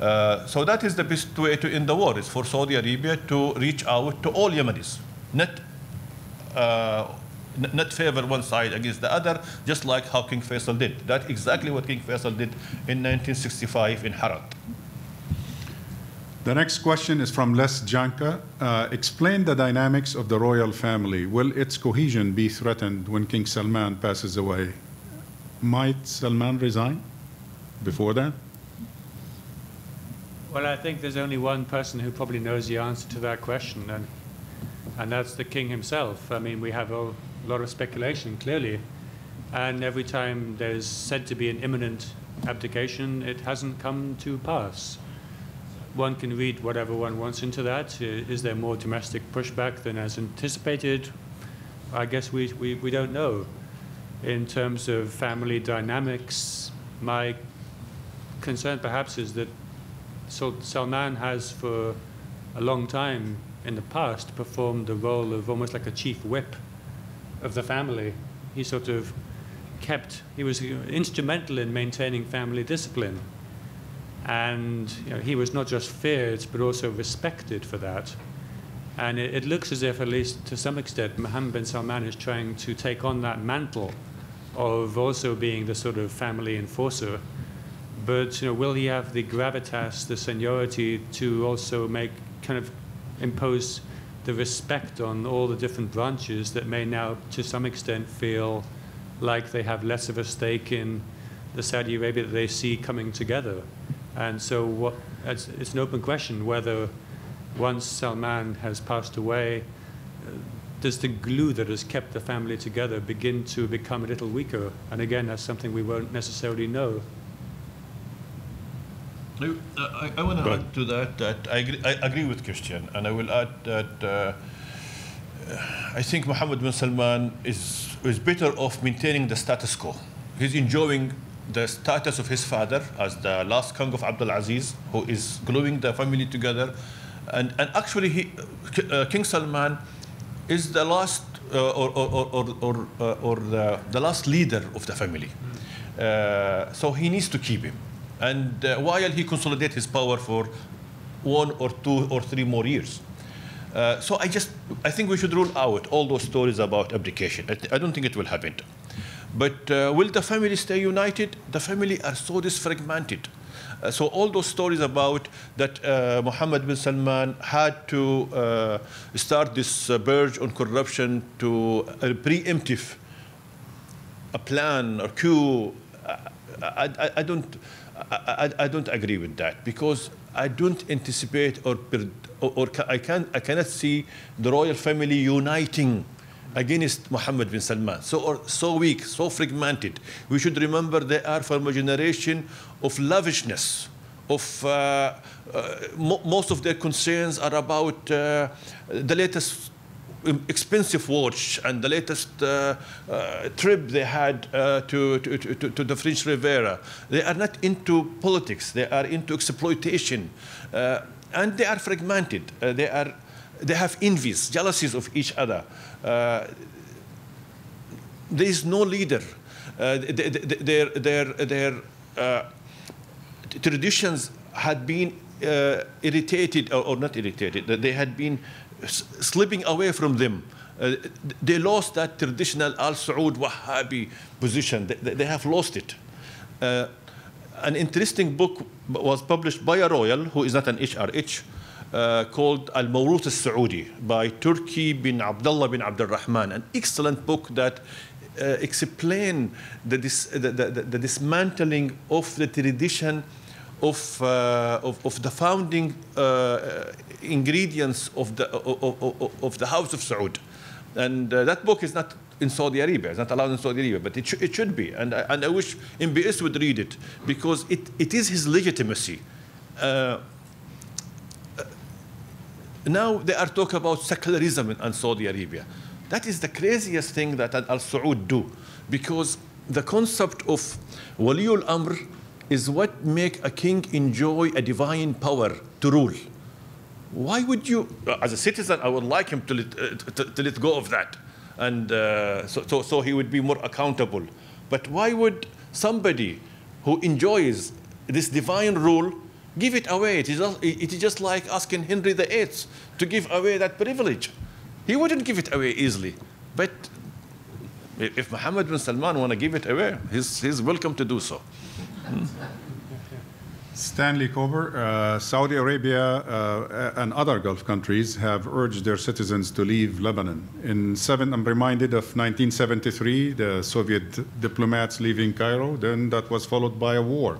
Uh, so that is the best way to end the war, is for Saudi Arabia to reach out to all Yemenis, not, uh, not favor one side against the other, just like how King Faisal did. That's exactly what King Faisal did in 1965 in Haradh. The next question is from Les Janka. Uh, explain the dynamics of the royal family. Will its cohesion be threatened when King Salman passes away? Might Salman resign before that? Well, I think there's only one person who probably knows the answer to that question, and, and that's the king himself. I mean, we have a lot of speculation, clearly, and every time there's said to be an imminent abdication, it hasn't come to pass. One can read whatever one wants into that. Is there more domestic pushback than as anticipated? I guess we, we, we don't know. In terms of family dynamics, my concern perhaps is that Salman has for a long time in the past performed the role of almost like a chief whip of the family. He sort of kept, he was instrumental in maintaining family discipline. And you know, he was not just feared, but also respected for that. And it, it looks as if, at least to some extent, Mohammed bin Salman is trying to take on that mantle of also being the sort of family enforcer but you know, will he have the gravitas, the seniority to also make kind of impose the respect on all the different branches that may now, to some extent, feel like they have less of a stake in the Saudi Arabia that they see coming together? And so, what, it's, it's an open question whether once Salman has passed away, does the glue that has kept the family together begin to become a little weaker? And again, that's something we won't necessarily know. I, I, I want to add to that that I agree, I agree with Kristian, and I will add that uh, I think Mohammed bin Salman is, is better off maintaining the status quo. He's enjoying the status of his father as the last king of Abdul Aziz, who is gluing the family together. And, and actually, he, uh, King Salman is the last uh, or, or, or, or, or, uh, or the, the last leader of the family. Uh, so he needs to keep him. And uh, while he consolidates his power for one or two or three more years. Uh, so I just, I think we should rule out all those stories about abdication. I, I don't think it will happen. But uh, will the family stay united? The family are so disfragmented. Uh, so all those stories about that uh, Mohammed bin Salman had to uh, start this uh, purge on corruption to a preemptive a plan or coup. I, I, I don't, I, I, I don't agree with that because I don't anticipate or, or, or I, can, I cannot see the royal family uniting against Mohammed bin Salman. So, or, so weak, so fragmented. We should remember they are from a generation of lavishness, of uh, uh, mo- most of their concerns are about uh, the latest expensive watch and the latest uh, uh, trip they had uh, to, to, to, to the French Riviera. They are not into politics, they are into exploitation. Uh, and they are fragmented. Uh, they, are, they have envies, jealousies of each other. Uh, there is no leader. Th- th- th- their their, their traditions had been irritated, or, or not irritated, they had been slipping away from them. Uh, they lost that traditional Al Saud Wahhabi position. They, they- have lost it. Uh, an interesting book was published by a royal who is not an HRH uh, called Al Mawrut al Saudi by Turki bin Abdullah bin Abdul Rahman, an excellent book that uh, explain the, dis- the, the- the dismantling of the tradition of, uh, of, of the founding uh, ingredients of the, of, of, the House of Saud. And uh, that book is not in Saudi Arabia, it's not allowed in Saudi Arabia, but it, sh- it should be. And I, and I wish MBS would read it because it, it is his legitimacy. Uh, now they are talking about secularism in, in Saudi Arabia. That is the craziest thing that Al Saud do, because the concept of Waliul Amr is what make a king enjoy a divine power to rule. Why would you, as a citizen, I would like him to let, uh, to, to let go of that, and uh, so, so so he would be more accountable. But why would somebody who enjoys this divine rule Give it away. It is, it is just like asking Henry VIII to give away that privilege. He wouldn't give it away easily. But if Mohammed bin Salman want to give it away, he's, he's welcome to do so. Hmm? Stanley Kober, uh, Saudi Arabia uh, and other Gulf countries have urged their citizens to leave Lebanon. In seven, I'm reminded of 1973, the Soviet diplomats leaving Cairo. Then that was followed by a war.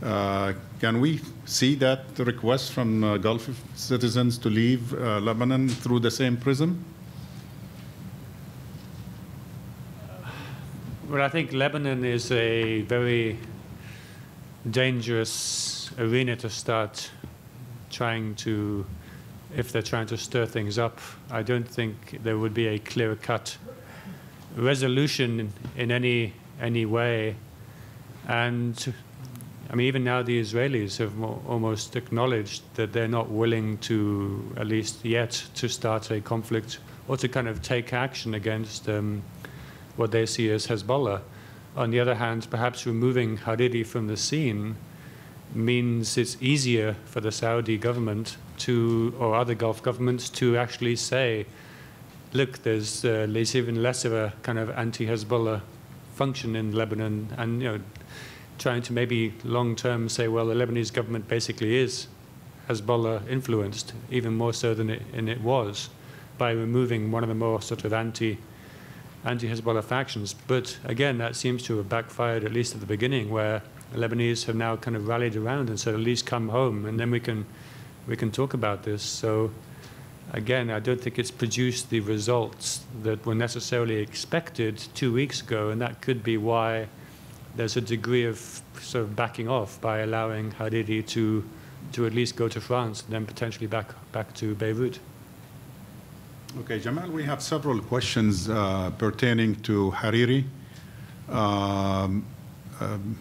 Uh, can we see that request from uh, Gulf citizens to leave uh, Lebanon through the same prism? Well, I think Lebanon is a very dangerous arena to start trying to, if they're trying to stir things up. I don't think there would be a clear cut resolution in, any, any way. And I mean, even now the Israelis have almost acknowledged that they're not willing to, at least yet, to start a conflict or to kind of take action against um, what they see as Hezbollah. On the other hand, perhaps removing Hariri from the scene means it's easier for the Saudi government to, or other Gulf governments, to actually say, look, there's, uh, there's even less of a kind of anti-Hezbollah function in Lebanon, and you know, trying to maybe long term say, well, the Lebanese government basically is Hezbollah influenced, even more so than it, it was, by removing one of the more sort of anti anti Hezbollah factions. But again, that seems to have backfired, at least at the beginning, where the Lebanese have now kind of rallied around and said, at least come home, and then we can, we can talk about this. So again, I don't think it's produced the results that were necessarily expected two weeks ago, and that could be why there's a degree of sort of backing off by allowing Hariri to, to at least go to France and then potentially back, back to Beirut. Okay, Jamal, we have several questions uh, pertaining to Hariri. Um, um,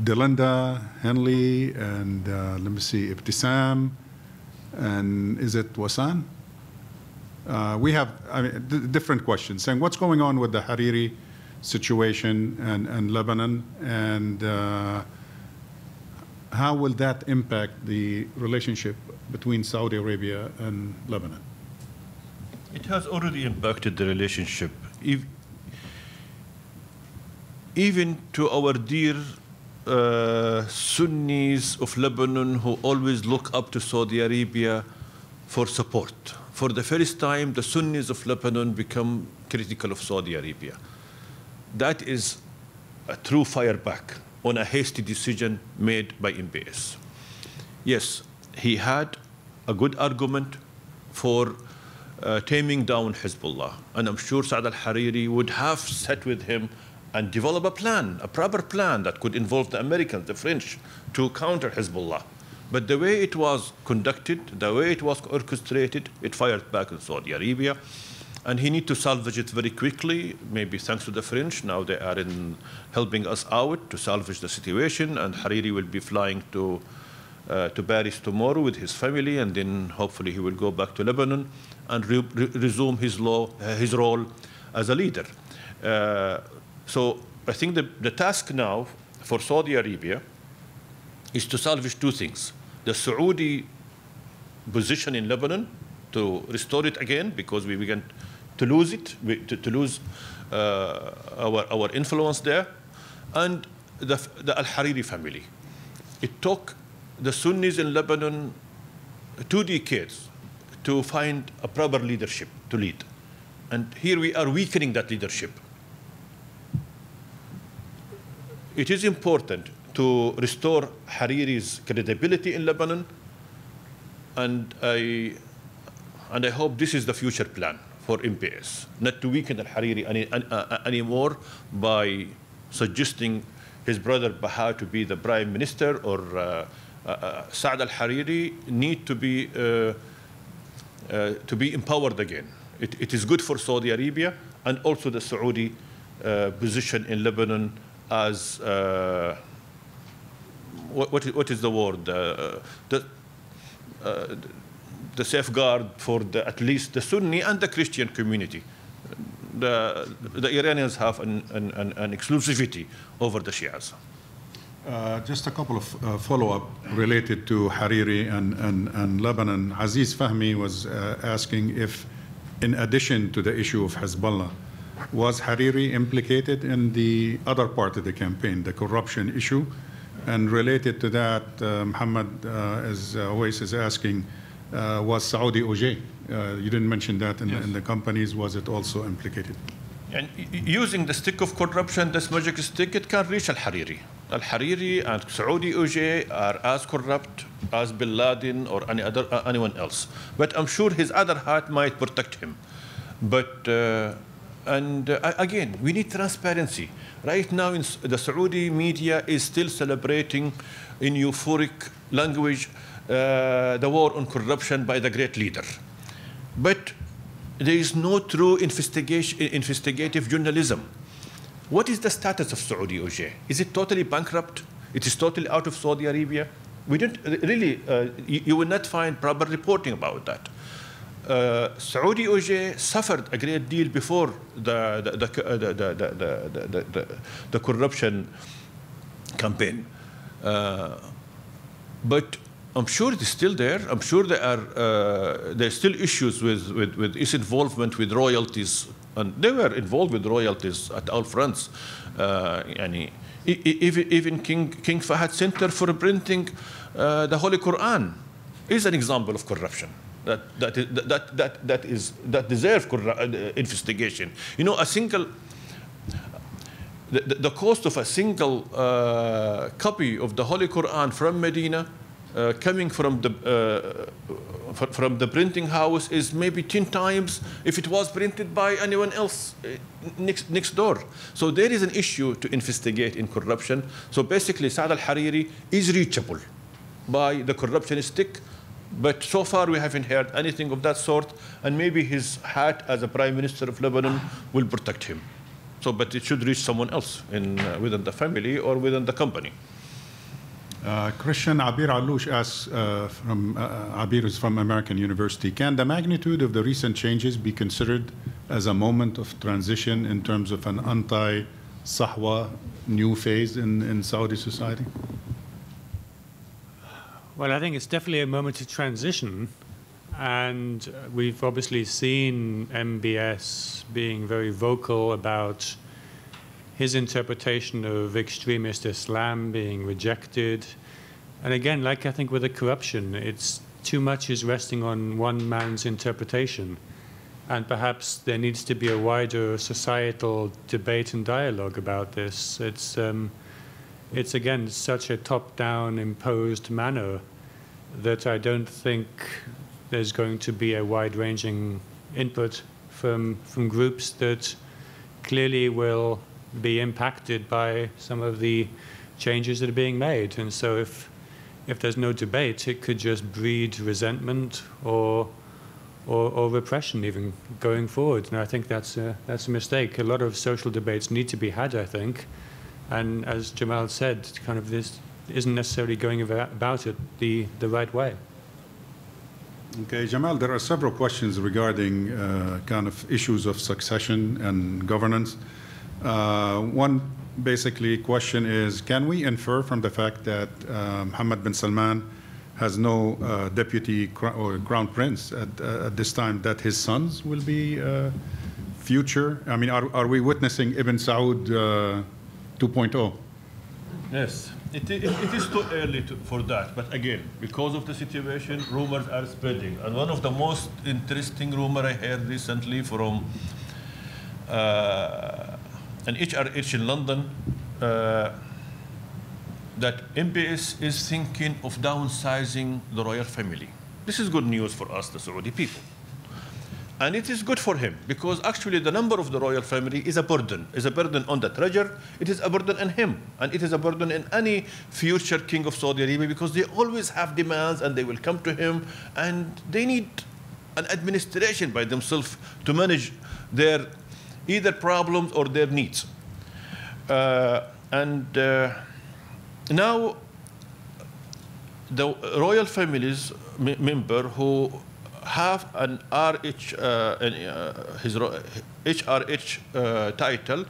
Delinda, Henley, and uh, let me see, Ibtisam, and is it Wasan? Uh, we have I mean, different questions saying what's going on with the Hariri situation and, and Lebanon, and uh, how will that impact the relationship between Saudi Arabia and Lebanon? It has already impacted the relationship. Even to our dear uh, Sunnis of Lebanon who always look up to Saudi Arabia for support. For the first time, the Sunnis of Lebanon become critical of Saudi Arabia. That is a true fireback on a hasty decision made by MBS. Yes, he had a good argument for uh, taming down Hezbollah. And I'm sure Saad al-Hariri would have sat with him and develop a plan, a proper plan that could involve the Americans, the French, to counter Hezbollah. But the way it was conducted, the way it was orchestrated, it fired back in Saudi Arabia and he need to salvage it very quickly, maybe thanks to the French. Now they are in helping us out to salvage the situation, and Hariri will be flying to, uh, to Paris tomorrow with his family, and then hopefully he will go back to Lebanon and re re resume his, law, uh, his role as a leader. Uh, so I think the, the task now for Saudi Arabia is to salvage two things. The Saudi position in Lebanon, to restore it again, because we began to lose it, to, to lose uh, our, our influence there, and the, the Al-Hariri family. It took the Sunnis in Lebanon two decades to find a proper leadership to lead. And here we are weakening that leadership. It is important to restore Hariri's credibility in Lebanon, and I, and I hope this is the future plan for MBS, not to weaken al-Hariri any, uh, anymore by suggesting his brother Baha to be the prime minister or uh, uh, uh Saad al-Hariri need to be, uh, uh, to be empowered again. It, it is good for Saudi Arabia and also the Saudi position in Lebanon as, what, what, is, what is the word? the, the safeguard for the, at least the Sunni and the Christian community. The, the Iranians have an, an, an, exclusivity over the Shias. Uh, just a couple of uh, follow-up related to Hariri and, and, and Lebanon. Aziz Fahmi was uh, asking if, in addition to the issue of Hezbollah, was Hariri implicated in the other part of the campaign, the corruption issue? And related to that, uh, Muhammad, uh, as always, is asking, uh, was Saudi Oger? Uh, you didn't mention that in, Yes. in the companies. Was it also implicated? And using the stick of corruption, this magic stick, it can reach Al Hariri. Al Hariri and Saudi Oger are as corrupt as Bin Laden or any other, uh, anyone else. But I'm sure his other hat might protect him. But, uh, and uh, again, we need transparency. Right now, in the Saudi media is still celebrating in euphoric language uh, the war on corruption by the great leader. But there is no true investigation, investigative journalism. What is the status of Saudi Oger? Is it totally bankrupt? It is totally out of Saudi Arabia? We don't really, uh, you, you will not find proper reporting about that. Uh, Saudi Oger suffered a great deal before the, the, the, uh, the, the, the, the, the, the, the corruption campaign. Uh, but I'm sure it is still there. I'm sure there are uh, there are still issues with, with, with its involvement with royalties, and they were involved with royalties at all fronts. Uh, even, King, King Fahad Center for printing uh, the Holy Quran is an example of corruption. That, that, that, that, that, is, that deserves uh, investigation. You know, a single the, the- the cost of a single uh, copy of the Holy Quran from Medina uh, coming from the, uh, from the printing house is maybe 10 times if it was printed by anyone else uh, next, next door. So there is an issue to investigate in corruption. So basically, Saad al Hariri is reachable by the corruption stick. But so far, we haven't heard anything of that sort, and maybe his hat as a prime minister of Lebanon will protect him. So, but it should reach someone else in, uh, within the family or within the company. Uh, Kristian Abir Alouche asks uh, from uh, Abir is from American University. Can the magnitude of the recent changes be considered as a moment of transition in terms of an anti-Sahwa new phase in, in Saudi society? Well, I think it's definitely a moment of transition. And uh, we've obviously seen MBS being very vocal about his interpretation of extremist Islam being rejected. And again, like I think with the corruption, it's too much is resting on one man's interpretation. And perhaps there needs to be a wider societal debate and dialogue about this. It's, um, it's again such a top down imposed manner that I don't think there's going to be a wide ranging input from, from groups that clearly will be impacted by some of the changes that are being made. And so if, if there's no debate, it could just breed resentment or, or, or repression even going forward. And I think that's a, that's a mistake. A lot of social debates need to be had, I think. And as Jamal said, kind of this isn't necessarily going about it the, the right way. Okay, Jamal, there are several questions regarding uh, kind of issues of succession and governance. Uh, one basically question is, can we infer from the fact that uh, Mohammed bin Salman has no uh, deputy or crown prince at, uh, at this time that his sons will be uh, future? I mean, are, are we witnessing Ibn Saud uh, 2.0? Yes, it, it, it is too early to, for that. But again, because of the situation, rumors are spreading. And one of the most interesting rumor I heard recently from uh, an HRH in London uh, that MBS is thinking of downsizing the royal family. This is good news for us, the Saudi people. And it is good for him because actually the number of the royal family is a burden, is a burden on the treasurer, it is a burden on him, and it is a burden in any future king of Saudi Arabia because they always have demands and they will come to him and they need an administration by themselves to manage their either problems or their needs. Uh, and uh, now the royal families me- member who have an RH, uh, uh, his HRH uh, title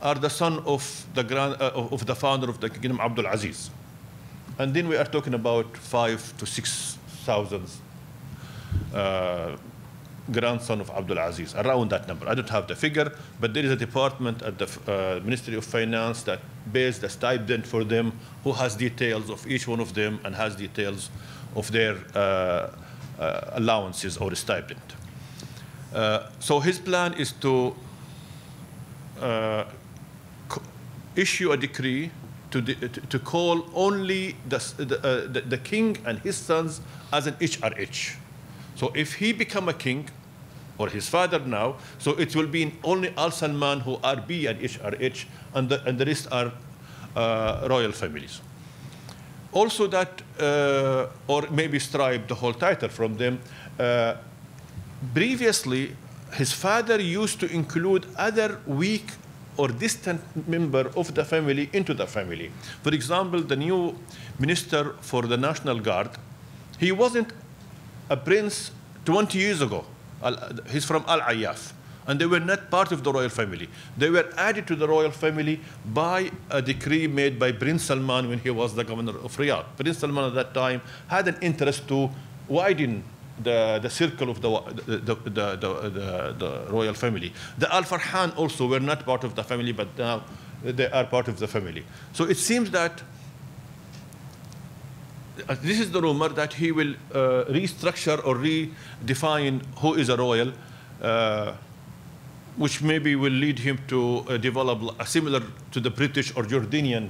are the son of the, grand, uh, of the founder of the kingdom, Abdul Aziz. And then we are talking about five to 6,000 uh, grandson of Abdul Aziz, around that number. I don't have the figure, but there is a department at the uh, Ministry of Finance that pays the stipend for them, who has details of each one of them and has details of their uh, uh, allowances or stipend. Uh, so his plan is to uh, issue a decree to, the, to, call only the, the, the, the king and his sons as an HRH. So if he become a king, or his father now, so it will be only Al Salman who are B and HRH, and the, and the rest are uh, royal families. Also that, uh, or maybe stripe the whole title from them, uh, previously his father used to include other weak or distant member of the family into the family. For example, the new minister for the National Guard, he wasn't a prince 20 years ago. He's from Al Ayaf. And they were not part of the royal family. They were added to the royal family by a decree made by Prince Salman when he was the governor of Riyadh. Prince Salman at that time had an interest to widen the, the circle of the, the, the, the, royal family. The Al Farhan also were not part of the family, but now they are part of the family. So it seems that this is the rumor that he will uh, restructure or redefine who is a royal, uh, which maybe will lead him to uh, develop a similar to the British or Jordanian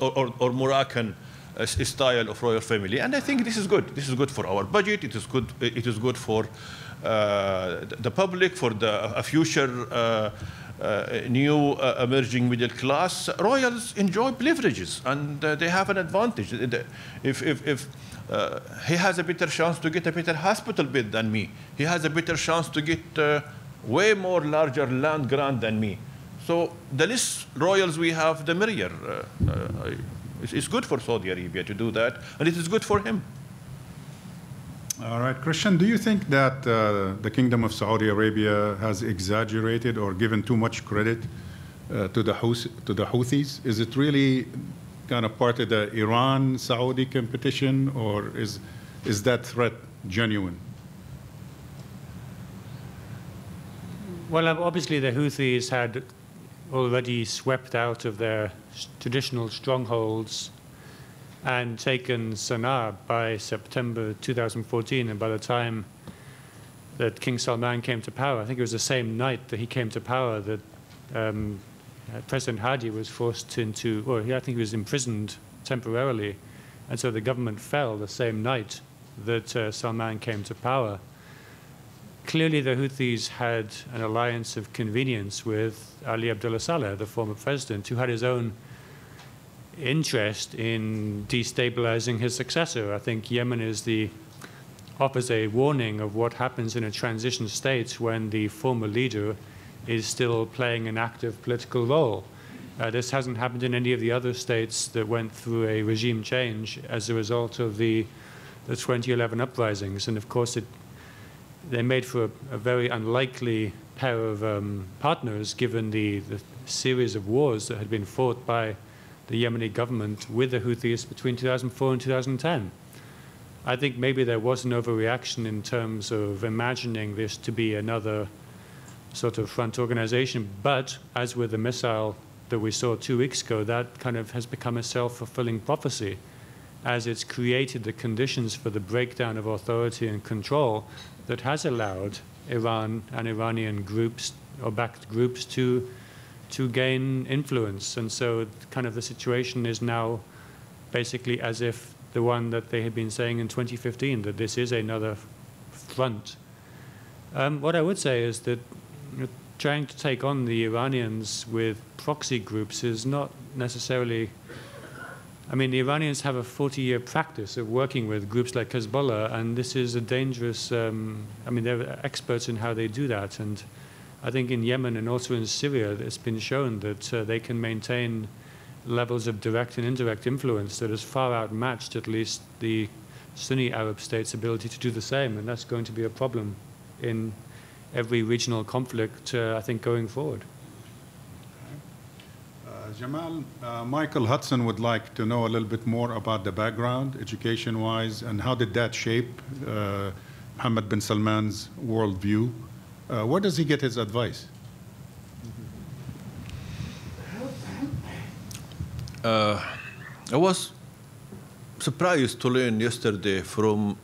or, or, or Moroccan uh, style of royal family. And I think this is good. This is good for our budget. It is good. It is good for uh, the public, for the a future uh, new uh, emerging middle class, royals enjoy privileges and uh, they have an advantage. If, if, if uh, he has a better chance to get a better hospital bed than me, he has a better chance to get uh, way more larger land grant than me. So the less royals we have, the merrier. Uh, it's, it's good for Saudi Arabia to do that, and it is good for him. All right, Kristian, do you think that uh, the Kingdom of Saudi Arabia has exaggerated or given too much credit uh, to, the to the Houthis? Is it really kind of part of the Iran-Saudi competition, or is, is that threat genuine? Well, obviously the Houthis had already swept out of their traditional strongholds and taken Sana'a by September 2014. And by the time that King Salman came to power, I think it was the same night that he came to power that um, President Hadi was forced into, or I think he was imprisoned temporarily. And so the government fell the same night that uh, Salman came to power. Clearly, the Houthis had an alliance of convenience with Ali Abdullah Saleh, the former president, who had his own interest in destabilizing his successor. I think Yemen is the offers a warning of what happens in a transition state when the former leader is still playing an active political role. Uh, this hasn't happened in any of the other states that went through a regime change as a result of the, the 2011 uprisings. And of course, it, they made for a, a very unlikely pair of um, partners given the, the series of wars that had been fought by the Yemeni government with the Houthis between 2004 and 2010. I think maybe there was an overreaction in terms of imagining this to be another sort of front organization. But as with the missile that we saw two weeks ago, that kind of has become a self fulfilling prophecy as it's created the conditions for the breakdown of authority and control that has allowed Iran and Iranian groups or backed groups to to gain influence. And so, kind of the situation is now basically as if the one that they had been saying in 2015 that this is another front. Um, what I would say is that trying to take on the Iranians with proxy groups is not necessarily. I mean, the Iranians have a 40 year practice of working with groups like Hezbollah, and this is a dangerous. Um, I mean, they're experts in how they do that. and I think in Yemen and also in Syria, it's been shown that uh, they can maintain levels of direct and indirect influence that has far outmatched at least the Sunni Arab states' ability to do the same, and that's going to be a problem in every regional conflict, uh, I think, going forward. Jamal, uh, Michael Hudson would like to know a little bit more about the background, education-wise, and how did that shape uh, Mohammed bin Salman's worldview? Uh, where does he get his advice? Uh, I was surprised to learn yesterday from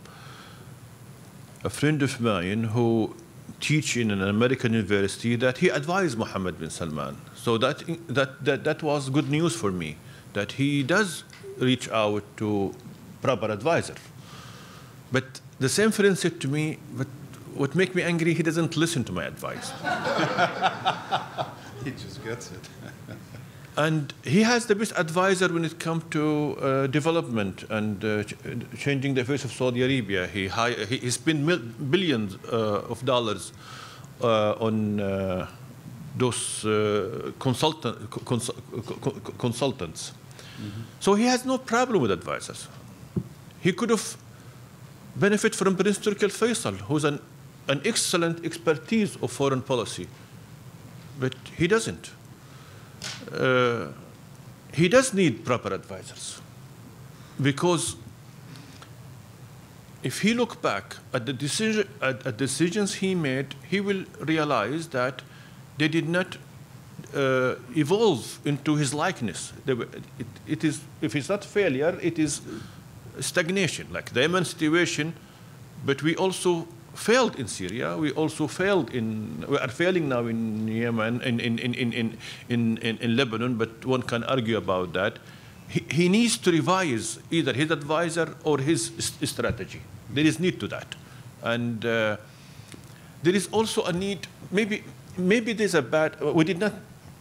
a friend of mine who teach in an American university that he advised Mohammed bin Salman. So that, that, that, that was good news for me, that he does reach out to proper advisor. But the same friend said to me, but what makes me angry, he doesn't listen to my advice. <laughs> He just gets it. <laughs> And he has the best advisor when it comes to uh, development and uh, ch- changing the face of Saudi Arabia. He, hi- he, he spent mil- billions uh, of dollars uh, on uh, those uh, consultant, cons- co- co- consultants. So he has no problem with advisors. He could have benefited from Prince Turki Al Faisal, who's an, an excellent expertise of foreign policy, but he doesn't uh, he does need proper advisors because if he look back at the decision, at, at decisions he made, he will realize that they did not uh, evolve into his likeness. Were, it, it is, if it's not failure, it is stagnation, like the Yemen situation. But we also failed in Syria. We also failed in, we are failing now in Yemen, in, in, in, in, in, in, in, Lebanon, but one can argue about that. He, he needs to revise either his advisor or his strategy. There is need to that. And uh, there is also a need, maybe, maybe there's a bad, we did not,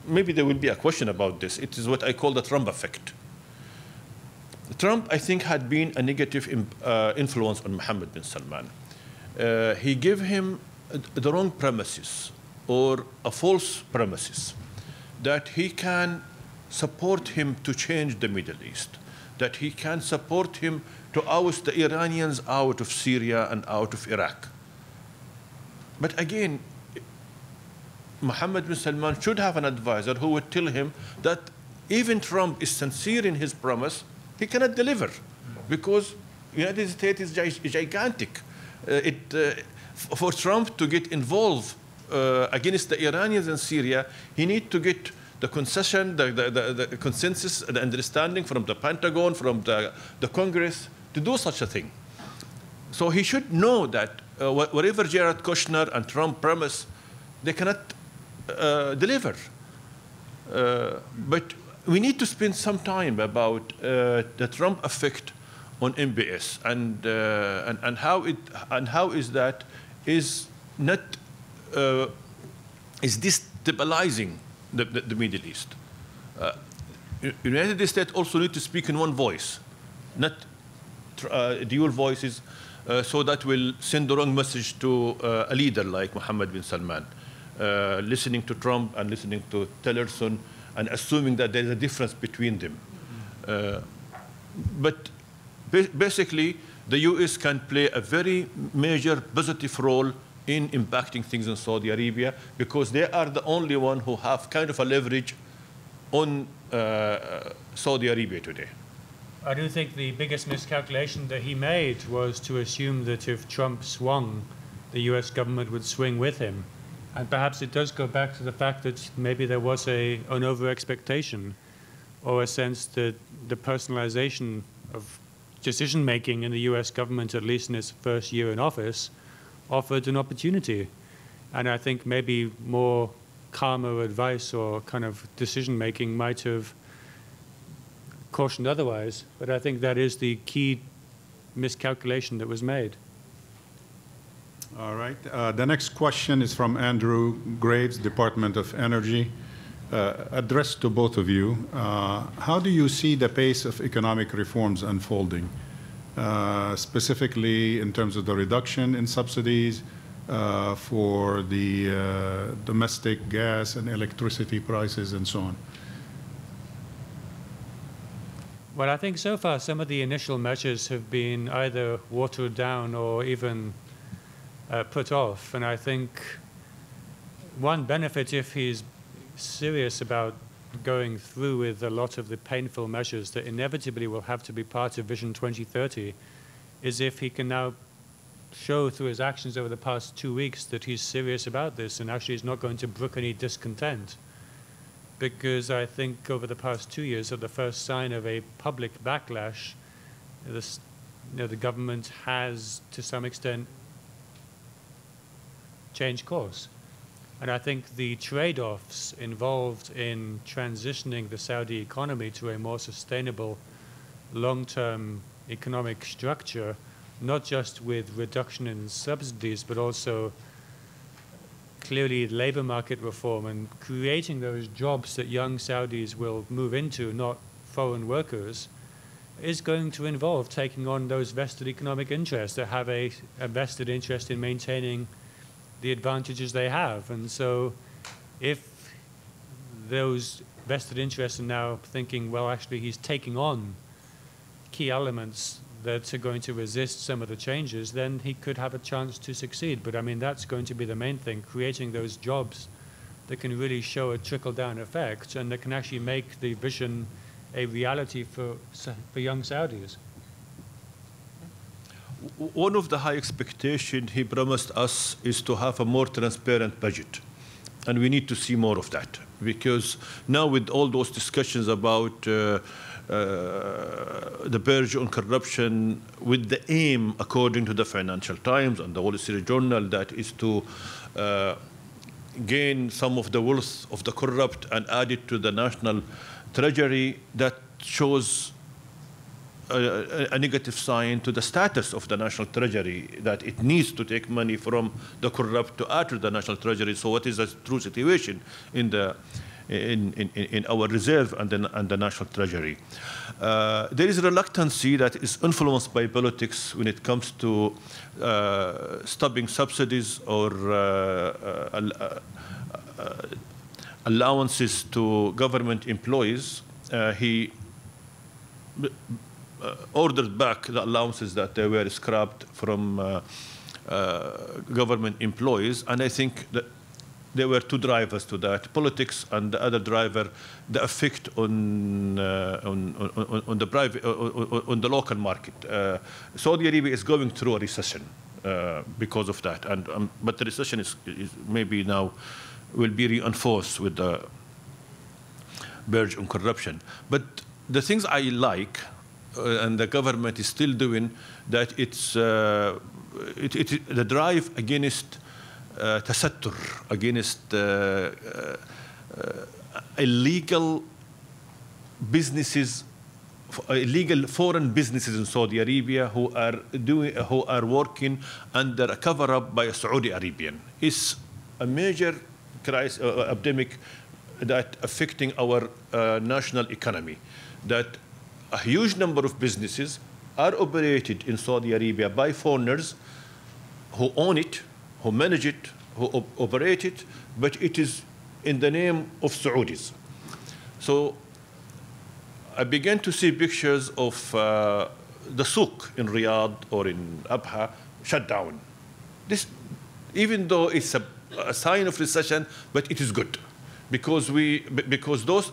maybe there will be a question about this. It is what I call the Trump effect. Trump, I think, had been a negative uh, influence on Mohammed bin Salman. Uh, he gave him the wrong premises or a false premises that he can support him to change the Middle East, that he can support him to oust the Iranians out of Syria and out of Iraq. But again, Mohammed bin Salman should have an advisor who would tell him that even Trump is sincere in his promise, he cannot deliver because United States is gigantic. Uh, it, uh, for Trump to get involved uh, against the Iranians in Syria, he need to get the concession, the, the, the, the consensus, the understanding from the Pentagon, from the, the Congress to do such a thing. So he should know that uh, whatever Jared Kushner and Trump promise, they cannot uh, deliver. Uh, but we need to spend some time about the Trump effect on MBS and, uh, and, and, how it, and how is that is not uh, is destabilizing the, the, the Middle East. Uh, United States also need to speak in one voice, not uh, dual voices, uh, so that will send the wrong message to uh, a leader like Mohammed bin Salman, uh, listening to Trump and listening to Tillerson and assuming that there's a difference between them. But basically, the U.S. can play a very major positive role in impacting things in Saudi Arabia because they are the only one who have kind of a leverage on uh, Saudi Arabia today. I do think the biggest miscalculation that he made was to assume that if Trump swung, the US government would swing with him. And perhaps it does go back to the fact that maybe there was a, an over expectation or a sense that the personalization of decision making in the US government, at least in its first year in office, offered an opportunity. And I think maybe more calmer advice or kind of decision making might have cautioned otherwise. But I think that is the key miscalculation that was made. All right. Uh, the next question is from Andrew Graves, Department of Energy, uh, addressed to both of you. Uh, how do you see the pace of economic reforms unfolding, uh, specifically in terms of the reduction in subsidies uh, for the uh, domestic gas and electricity prices and so on? Well, I think so far some of the initial measures have been either watered down or even put off. And I think one benefit, if he's serious about going through with a lot of the painful measures that inevitably will have to be part of Vision 2030 is if he can now show through his actions over the past two weeks that he's serious about this and actually is not going to brook any discontent. Because I think over the past two years, of the first sign of a public backlash, this, you know, the government has, to some extent, changed course. And I think the trade offs involved in transitioning the Saudi economy to a more sustainable long term economic structure, not just with reduction in subsidies, but also clearly labor market reform and creating those jobs that young Saudis will move into, not foreign workers, is going to involve taking on those vested economic interests that have a, a vested interest in maintaining the advantages they have. And so if those vested interests are now thinking, well, actually, he's taking on key elements that are going to resist some of the changes, then he could have a chance to succeed. But I mean, that's going to be the main thing, creating those jobs that can really show a trickle-down effect and that can actually make the vision a reality for, for young Saudis one of the high expectations he promised us is to have a more transparent budget. And we need to see more of that because now with all those discussions about uh, uh, the purge on corruption with the aim, according to the Financial Times and the Wall Street Journal, that is to uh, gain some of the wealth of the corrupt and add it to the national treasury, that shows a, a, negative sign to the status of the national treasury that it needs to take money from the corrupt to add to the national treasury. So what is the true situation in the in, in, in our reserve and the, and the national treasury. Uh, there is a reluctancy that is influenced by politics when it comes to uh, stopping subsidies or uh, uh, uh allowances to government employees. Uh, he uh, ordered back the allowances that they were scrapped from uh, uh, government employees. And I think that there were two drivers to that: politics and the other driver, the effect on uh, on, on, on, the private on, on, the local market. Uh, Saudi Arabia is going through a recession uh, because of that, and um, but the recession is, is, maybe now will be reinforced with the purge on corruption. But the things I like uh, and the government is still doing, that it's uh, it, it, the drive against uh, against illegal businesses illegal foreign businesses in Saudi Arabia who are doing who are working under a cover up by a Saudi Arabian. It's a major crisis, uh, epidemic that affecting our uh, national economy. That a huge number of businesses are operated in Saudi Arabia by foreigners who own it, who manage it, who op operate it, but it is in the name of Saudis. So I began to see pictures of uh, the souk in Riyadh or in Abha shut down. This, even though it's a, a sign of recession, but it is good because we because those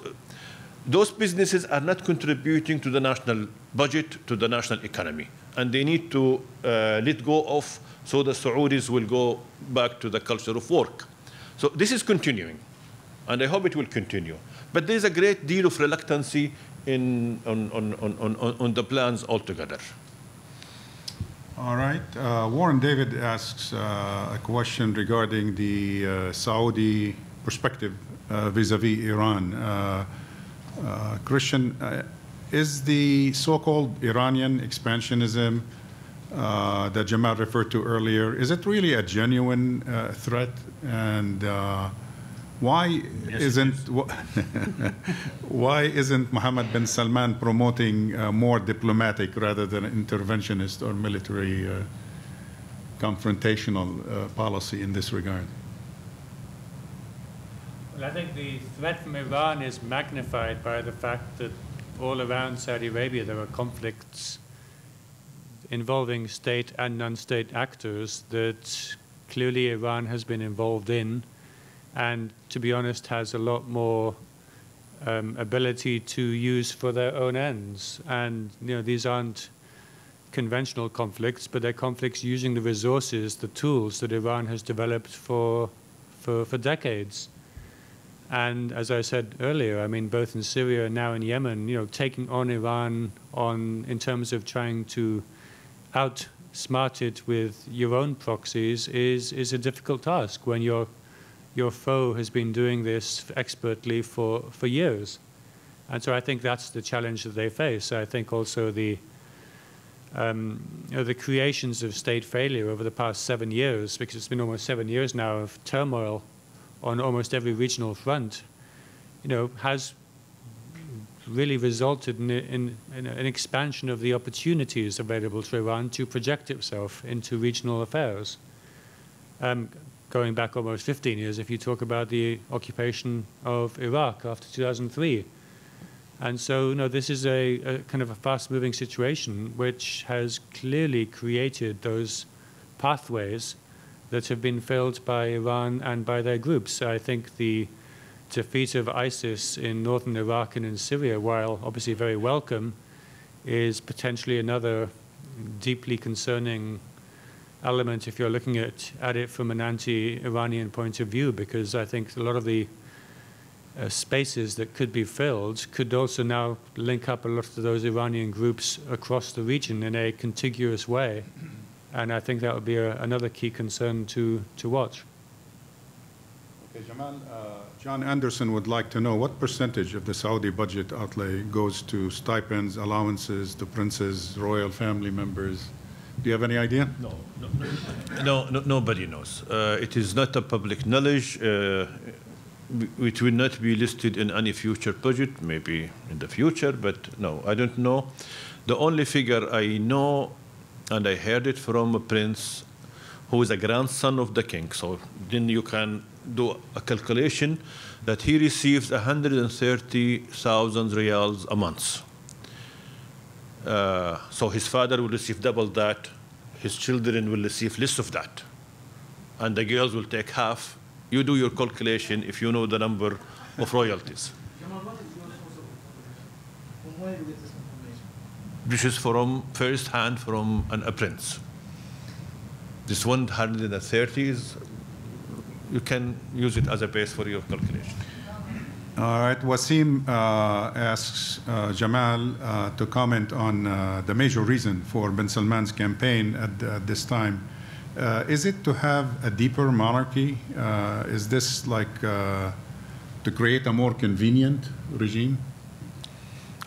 those businesses are not contributing to the national budget, to the national economy. And they need to uh, let go of so the Saudis will go back to the culture of work. So this is continuing, and I hope it will continue. But there's a great deal of reluctancy in, on, on, on, on, on the plans altogether. All right. Uh, Warren David asks uh, a question regarding the uh, Saudi perspective uh, vis-a-vis -vis Iran. Uh, Kristian, uh, is the so-called Iranian expansionism uh, that Jamal referred to earlier, is it really a genuine uh, threat? And uh, why yes, isn't <laughs> why isn't Mohammed bin Salman promoting uh, more diplomatic rather than interventionist or military confrontational policy in this regard? Well, I think the threat from Iran is magnified by the fact that all around Saudi Arabia there are conflicts involving state and non-state actors that clearly Iran has been involved in and to be honest has a lot more um, ability to use for their own ends. And you know, these aren't conventional conflicts, but they're conflicts using the resources, the tools that Iran has developed for, for, for decades. And as I said earlier, I mean, both in Syria and now in Yemen, you know, taking on Iran on in terms of trying to outsmart it with your own proxies is is a difficult task when your your foe has been doing this expertly for for years. And so I think that's the challenge that they face. I think also the um, you know, the creations of state failure over the past seven years, because it's been almost seven years now of turmoil on almost every regional front, you know, has really resulted in, in, in, an expansion of the opportunities available to Iran to project itself into regional affairs. Um, going back almost 15 years, if you talk about the occupation of Iraq after 2003. And so, you know, this is a, a kind of a fast-moving situation which has clearly created those pathways that have been filled by Iran and by their groups. I think the defeat of ISIS in northern Iraq and in Syria, while obviously very welcome, is potentially another deeply concerning element if you're looking at, at it from an anti-Iranian point of view, because I think a lot of the uh, spaces that could be filled could also now link up a lot of those Iranian groups across the region in a contiguous way. And I think that would be a, another key concern to, to watch. Okay, Jamal, uh, John Anderson would like to know what percentage of the Saudi budget outlay goes to stipends, allowances, to princes, royal family members? Do you have any idea? No, no, no, no nobody knows. Uh, it is not a public knowledge. Uh, it will not be listed in any future budget, maybe in the future, but no, I don't know. The only figure I know and I heard it from a prince who is a grandson of the king. So then you can do a calculation that he receives 130,000 riyals a month. Uh, so his father will receive double that, his children will receive less of that, and the girls will take half. You do your calculation if you know the number of royalties. <laughs> Is from first hand from an, a prince. This 130 is, you can use it as a base for your calculation. All right, Wasim uh, asks uh, Jamal uh, to comment on uh, the major reason for bin Salman's campaign at, at this time. Uh, is it to have a deeper monarchy? Uh, is this like to create a more convenient regime?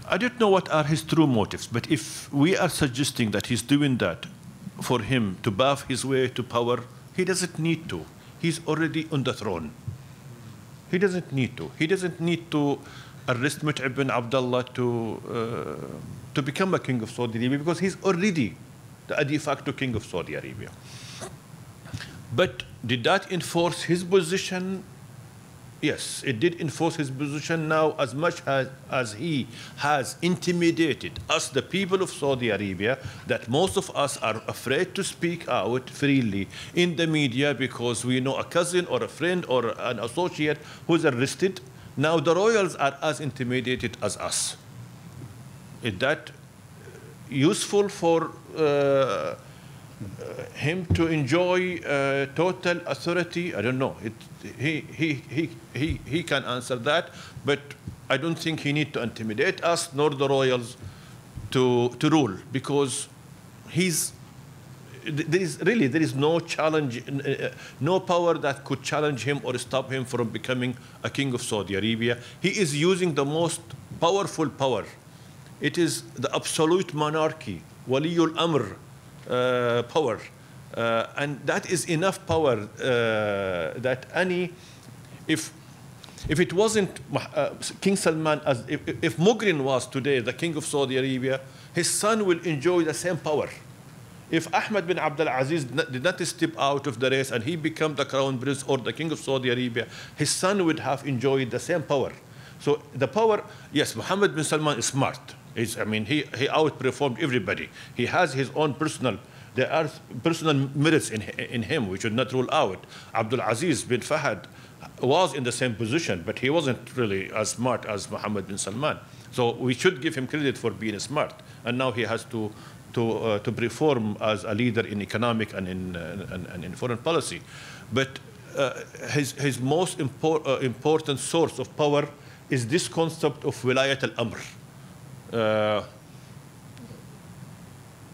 I don't know what are his true motives, but if we are suggesting that he's doing that for him to buff his way to power, he doesn't need to. He's already on the throne. He doesn't need to. He doesn't need to arrest Mut'ab bin Abdullah to, uh, to become a king of Saudi Arabia because he's already the de facto king of Saudi Arabia. But did that enforce his position? Yes, it did enforce his position now as much as, as he has intimidated us, the people of Saudi Arabia, that most of us are afraid to speak out freely in the media because we know a cousin or a friend or an associate who's arrested. Now the royals are as intimidated as us. Is that useful for uh, him to enjoy uh, total authority, I don't know. It, he, he, he, he, he can answer that, but I don't think he need to intimidate us nor the royals to, to rule because he's there is really there is no challenge uh, no power that could challenge him or stop him from becoming a king of Saudi Arabia. He is using the most powerful power. It is the absolute monarchy waliyul amr. uh, power. Uh, and that is enough power uh, that any, if, if it wasn't King Salman, as if, if was today the king of Saudi Arabia, his son will enjoy the same power. If Ahmed bin Abdul Aziz did not step out of the race and he became the crown prince or the king of Saudi Arabia, his son would have enjoyed the same power. So the power, yes, Mohammed bin Salman is smart. I mean, he, he outperformed everybody. He has his own personal, there are personal merits in, in him we should not rule out. Abdul Aziz bin Fahad was in the same position, but he wasn't really as smart as Mohammed bin Salman. So we should give him credit for being smart. And now he has to, to, uh, to perform as a leader in economic and in, uh, and, and in foreign policy. But uh, his, his most impor uh, important source of power is this concept of wilayat al-amr. Uh,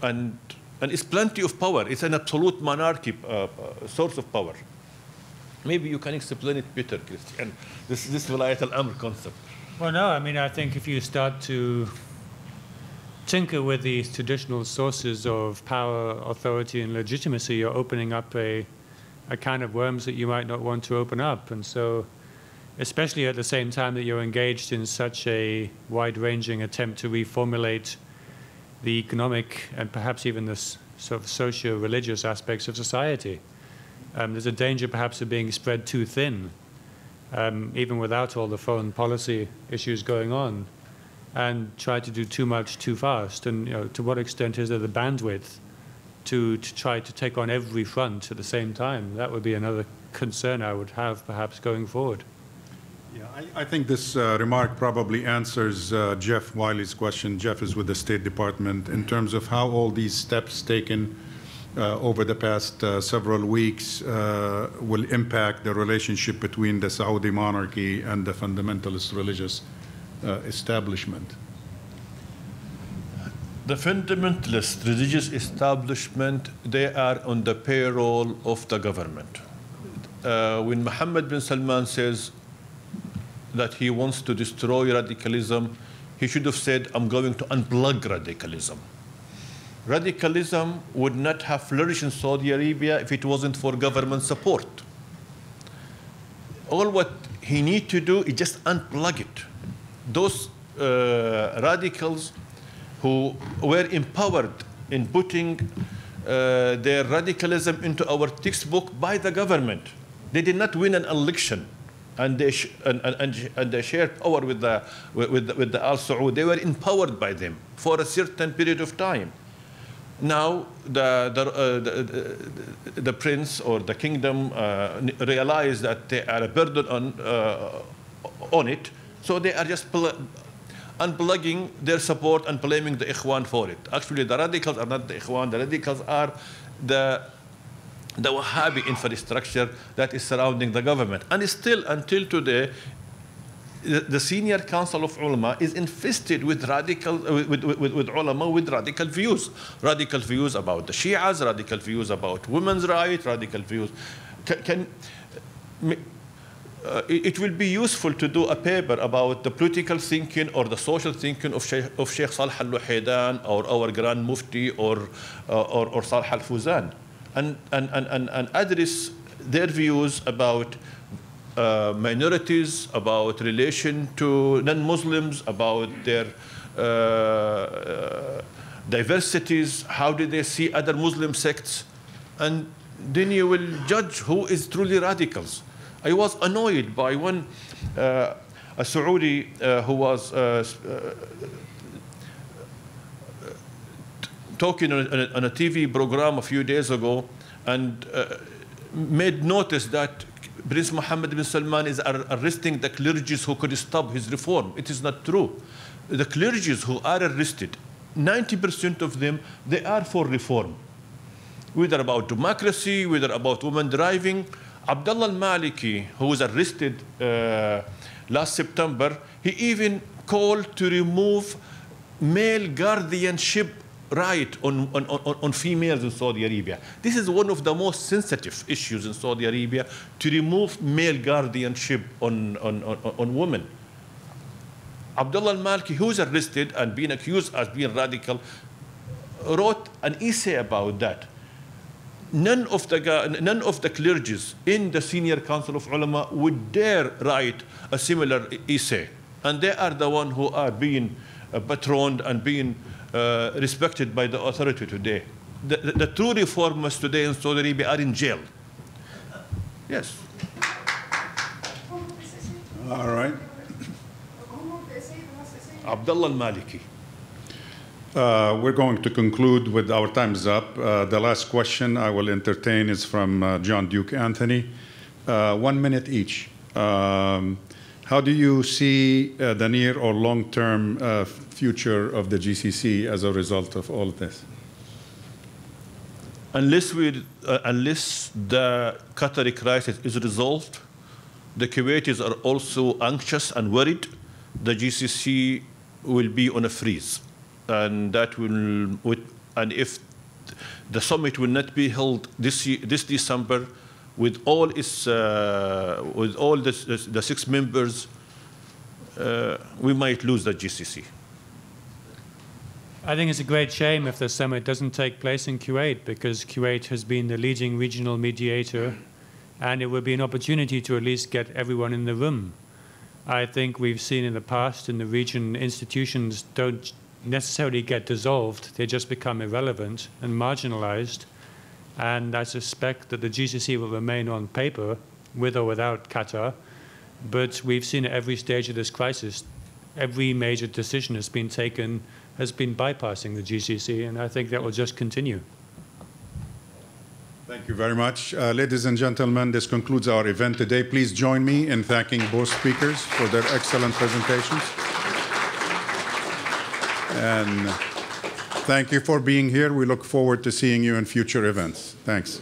and, and it's plenty of power. It's an absolute monarchy uh, source of power. Maybe you can explain it better, Kristian, this, this wilayat al-amr concept. Well, no, I mean, I think if you start to tinker with these traditional sources of power, authority, and legitimacy, you're opening up a, a kind of worms that you might not want to open up. And so, especially at the same time that you're engaged in such a wide ranging attempt to reformulate the economic and perhaps even the sort of socio religious aspects of society. Um, there's a danger perhaps of being spread too thin, um, even without all the foreign policy issues going on, and try to do too much too fast. And you know, to what extent is there the bandwidth to, to try to take on every front at the same time? That would be another concern I would have perhaps going forward. Yeah, I, think this uh, remark probably answers uh, Jeff Wiley's question. Jeff is with the State Department in terms of how all these steps taken uh, over the past uh, several weeks uh, will impact the relationship between the Saudi monarchy and the fundamentalist religious uh, establishment. The fundamentalist religious establishment, they are on the payroll of the government. Uh, when Mohammed bin Salman says that he wants to destroy radicalism, he should have said, I'm going to unplug radicalism radicalism would not have flourished in Saudi Arabia if it wasn't for government support. All what he need to do is just unplug it. Those uh, radicals who were empowered in putting uh, their radicalism into our textbook by the government. They did not win an election and they, and, and, and, they shared power with the, with, the, with the Al Saud. They were empowered by them for a certain period of time now the, the, uh, the, the, prince or the kingdom uh, realize that they are a burden on, uh, on it, so they are just unplugging their support and blaming the Ikhwan for it. Actually, the radicals are not the Ikhwan, the radicals are the, the Wahhabi infrastructure that is surrounding the government. And still, until today, the senior council of ulama is infested with radical with, with, with, with, ulama with radical views. Radical views about the shias radical views about women's rights radical views. Can, can uh, it will be useful to do a paper about the political thinking or the social thinking of Sheikh, of Sheikh Salih al-Luhaydan or our Grand Mufti or, uh, or, or Salih al-Fuzan and, and, and, and address their views about uh, minorities, about relation to non-Muslims, about their uh, uh, diversities, how do they see other Muslim sects, and then you will judge who is truly radicals. I was annoyed by one, uh, a Saudi uh, who was talking on a, on a, TV program a few days ago and made notice that Prince Mohammed bin Salman is arresting the clergies who could stop his reform. It is not true. The clergies who are arrested, 90% of them, they are for reform. Whether about democracy, whether about women driving. Abdullah al-Maliki, who was arrested uh, last September, he even called to remove male guardianship right on, on, on, females in Saudi Arabia. This is one of the most sensitive issues in Saudi Arabia to remove male guardianship on, on, on, on women. Abdullah al-Malki, who was arrested and being accused as being radical, wrote an essay about that. None of the, none of the clergies in the Senior Council of Ulama would dare write a similar essay. And they are the ones who are being uh, patroned and being uh, respected by the authority today. The, the, the, true reformers today in Saudi Arabia are in jail. Yes. All right. Abdullah al-Maliki. Uh, we're going to conclude with our time's up. Uh, the last question I will entertain is from uh, John Duke Anthony. Uh, one minute each. Um, how do you see uh, the near or long-term uh, future of the GCC as a result of all this? Unless, we, uh, unless the Qatari crisis is resolved, the Kuwaitis are also anxious and worried. The GCC will be on a freeze, and that will, and if the summit will not be held this this December, with all its, uh, with all the, the six members, uh, we might lose the GCC. I think it's a great shame if the summit doesn't take place in Kuwait because Kuwait has been the leading regional mediator and it would be an opportunity to at least get everyone in the room. I think we've seen in the past in the region institutions don't necessarily get dissolved, they just become irrelevant and marginalized. And I suspect that the GCC will remain on paper, with or without Qatar. But we've seen at every stage of this crisis, every major decision has been taken, has been bypassing the GCC, and I think that will just continue. Thank you very much. Uh, ladies and gentlemen, this concludes our event today. Please join me in thanking both speakers for their excellent presentations. And thank you for being here. We look forward to seeing you in future events. Thanks.